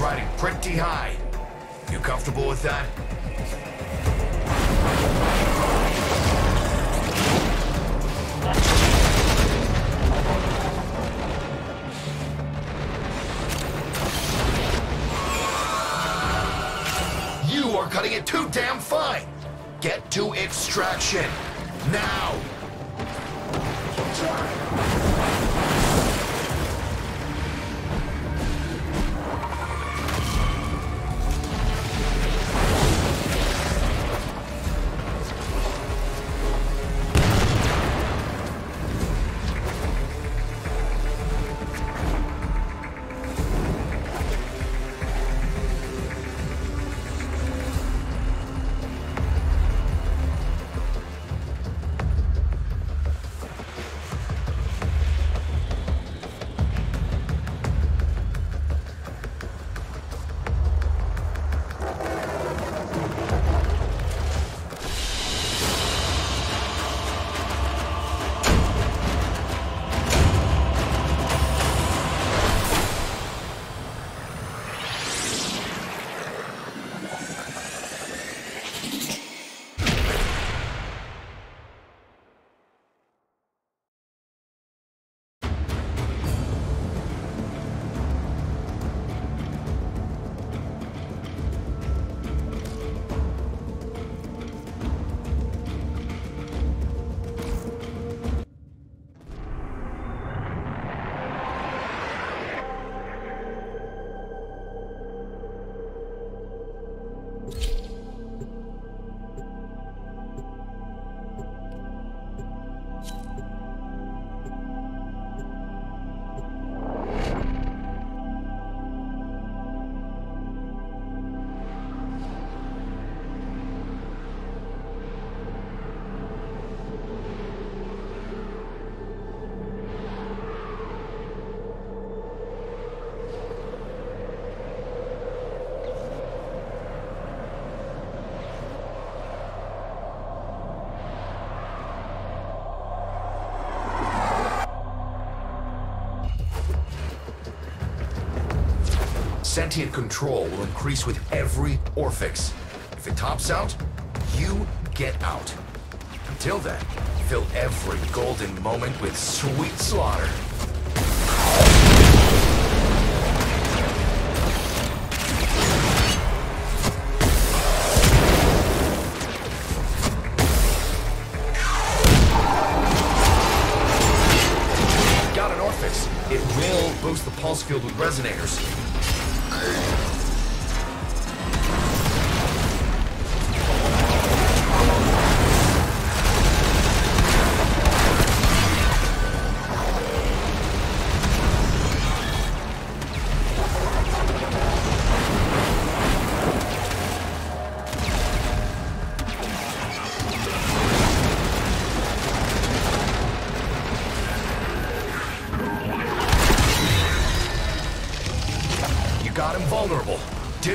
Riding pretty high. You comfortable with that? Sentient control will increase with every Orphix. If it tops out, you get out. Until then, fill every golden moment with sweet slaughter.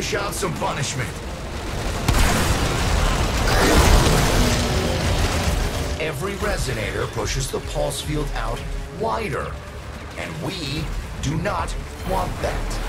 Dish out some punishment. Every resonator pushes the pulse field out wider. And we do not want that.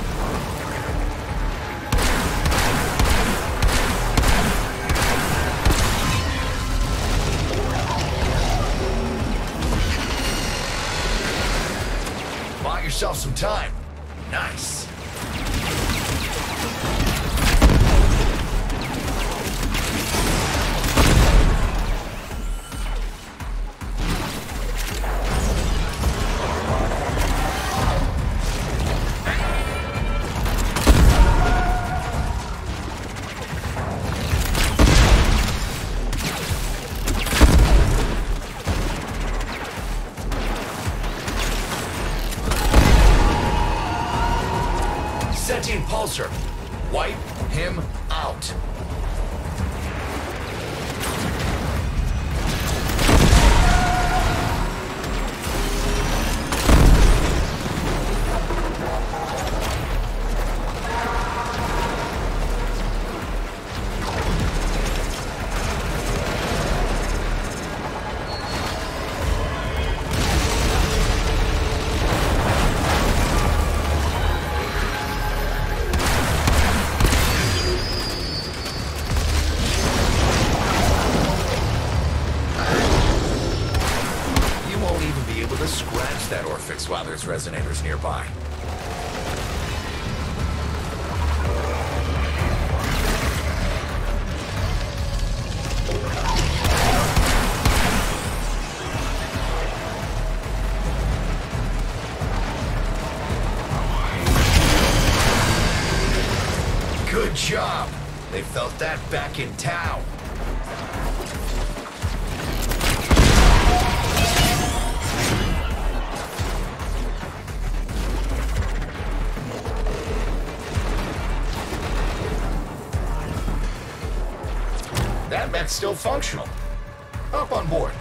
Back town. That mech's still functional. Up on board.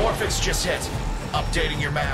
Orphix just hit. Updating your map.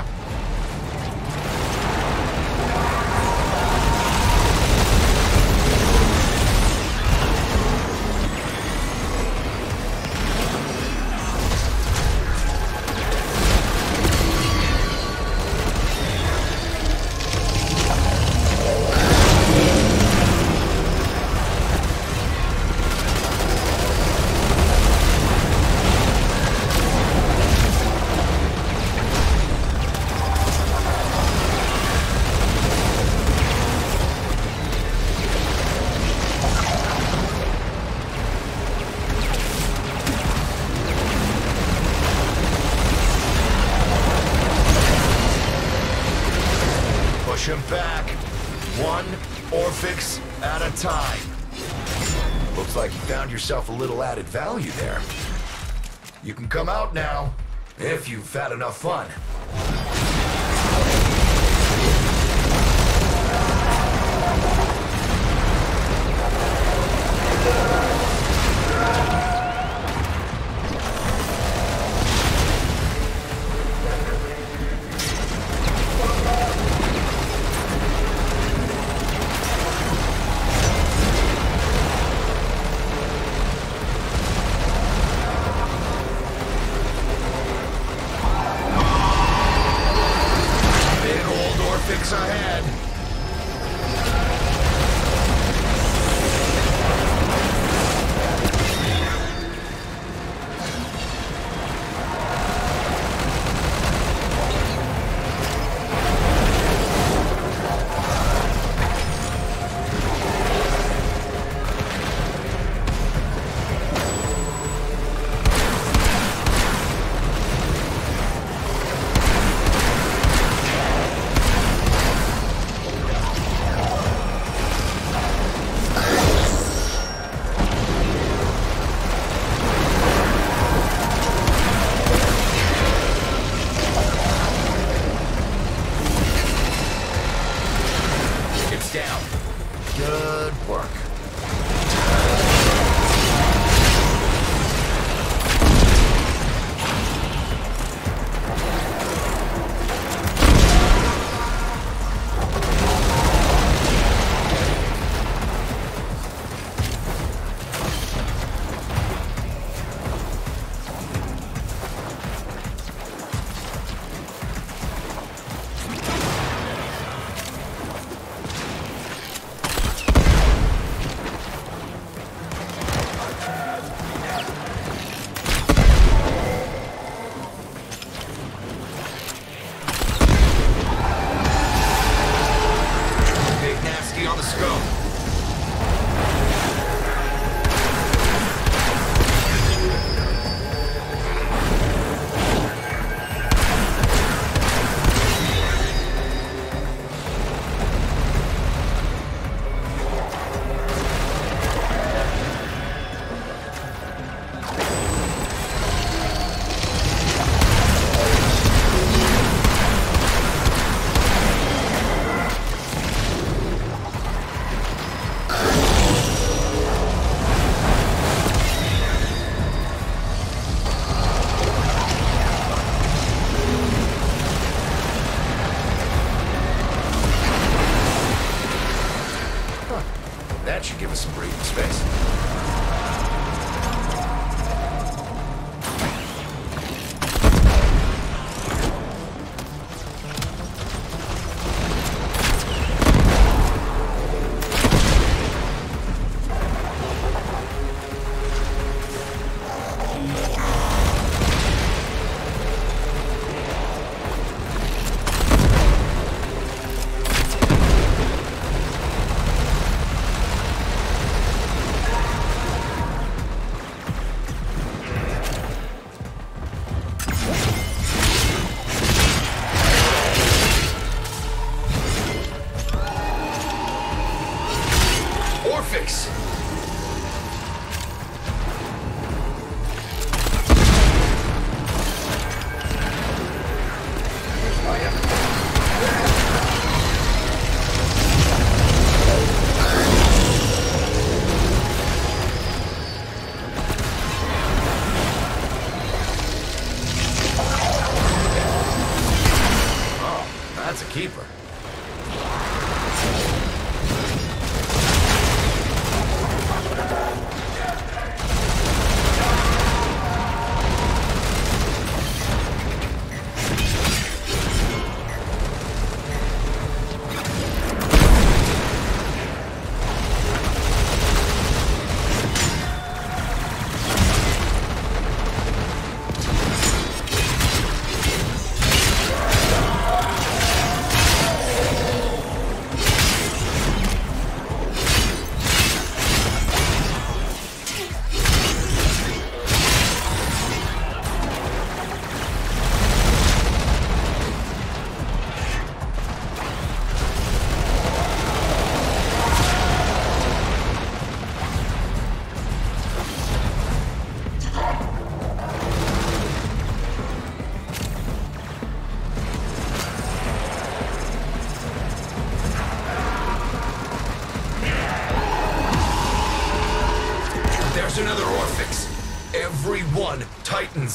Value there. You can come out now, if you've had enough fun.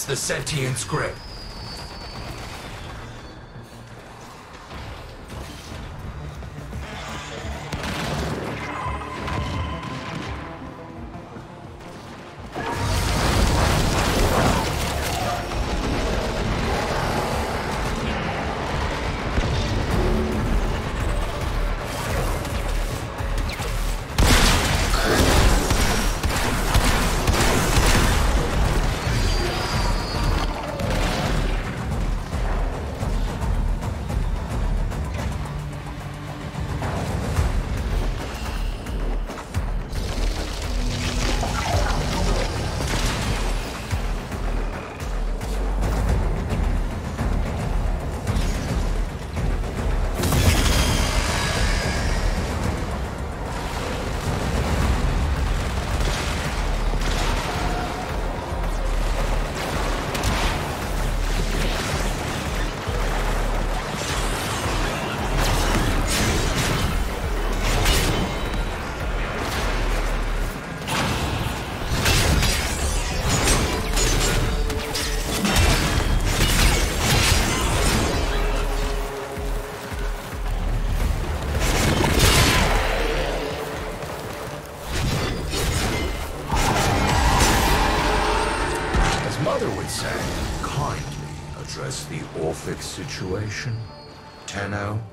The Sentients' grip. Situation. Tenno.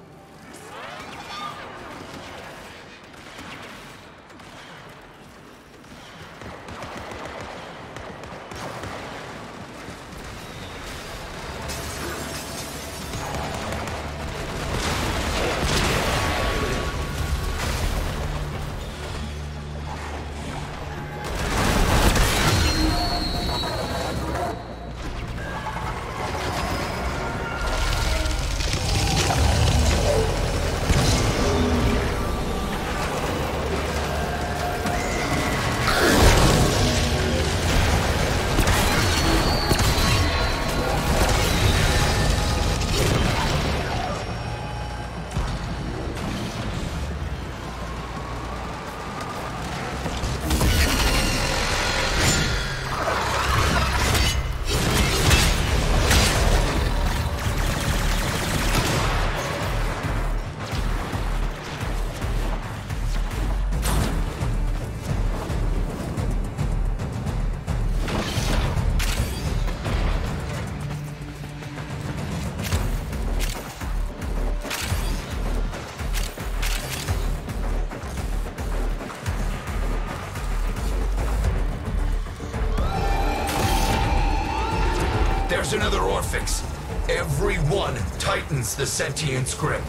The Sentients' grip.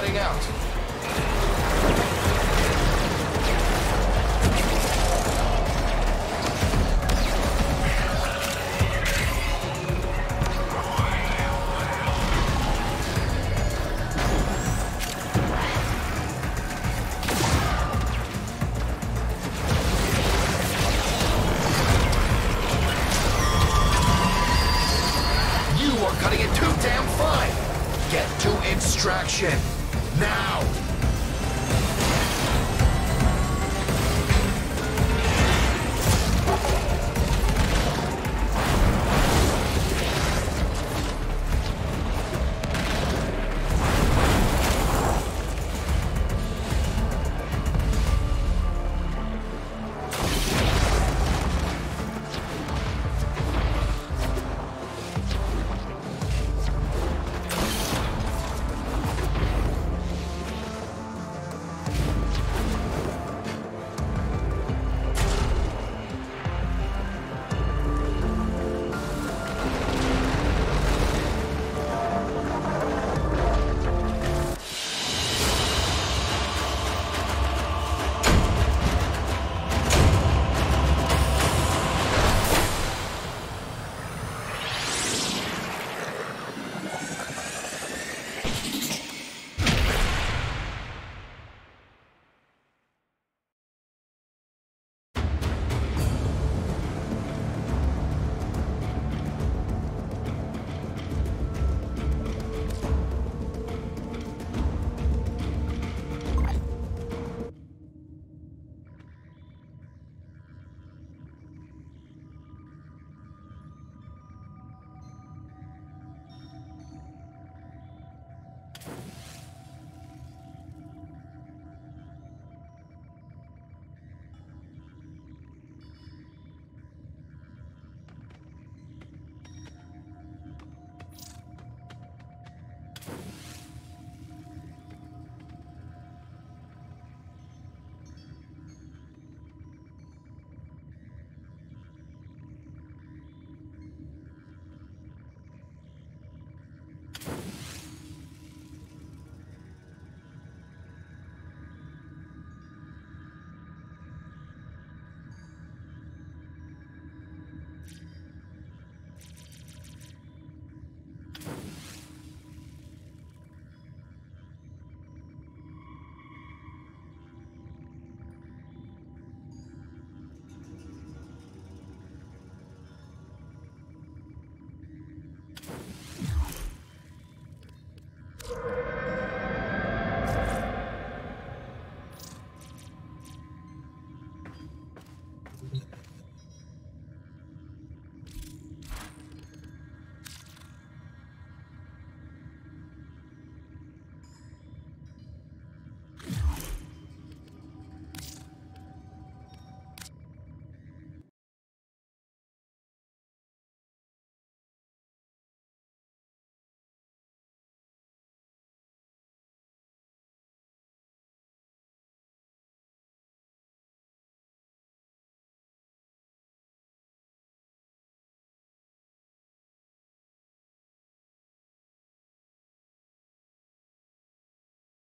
Getting out.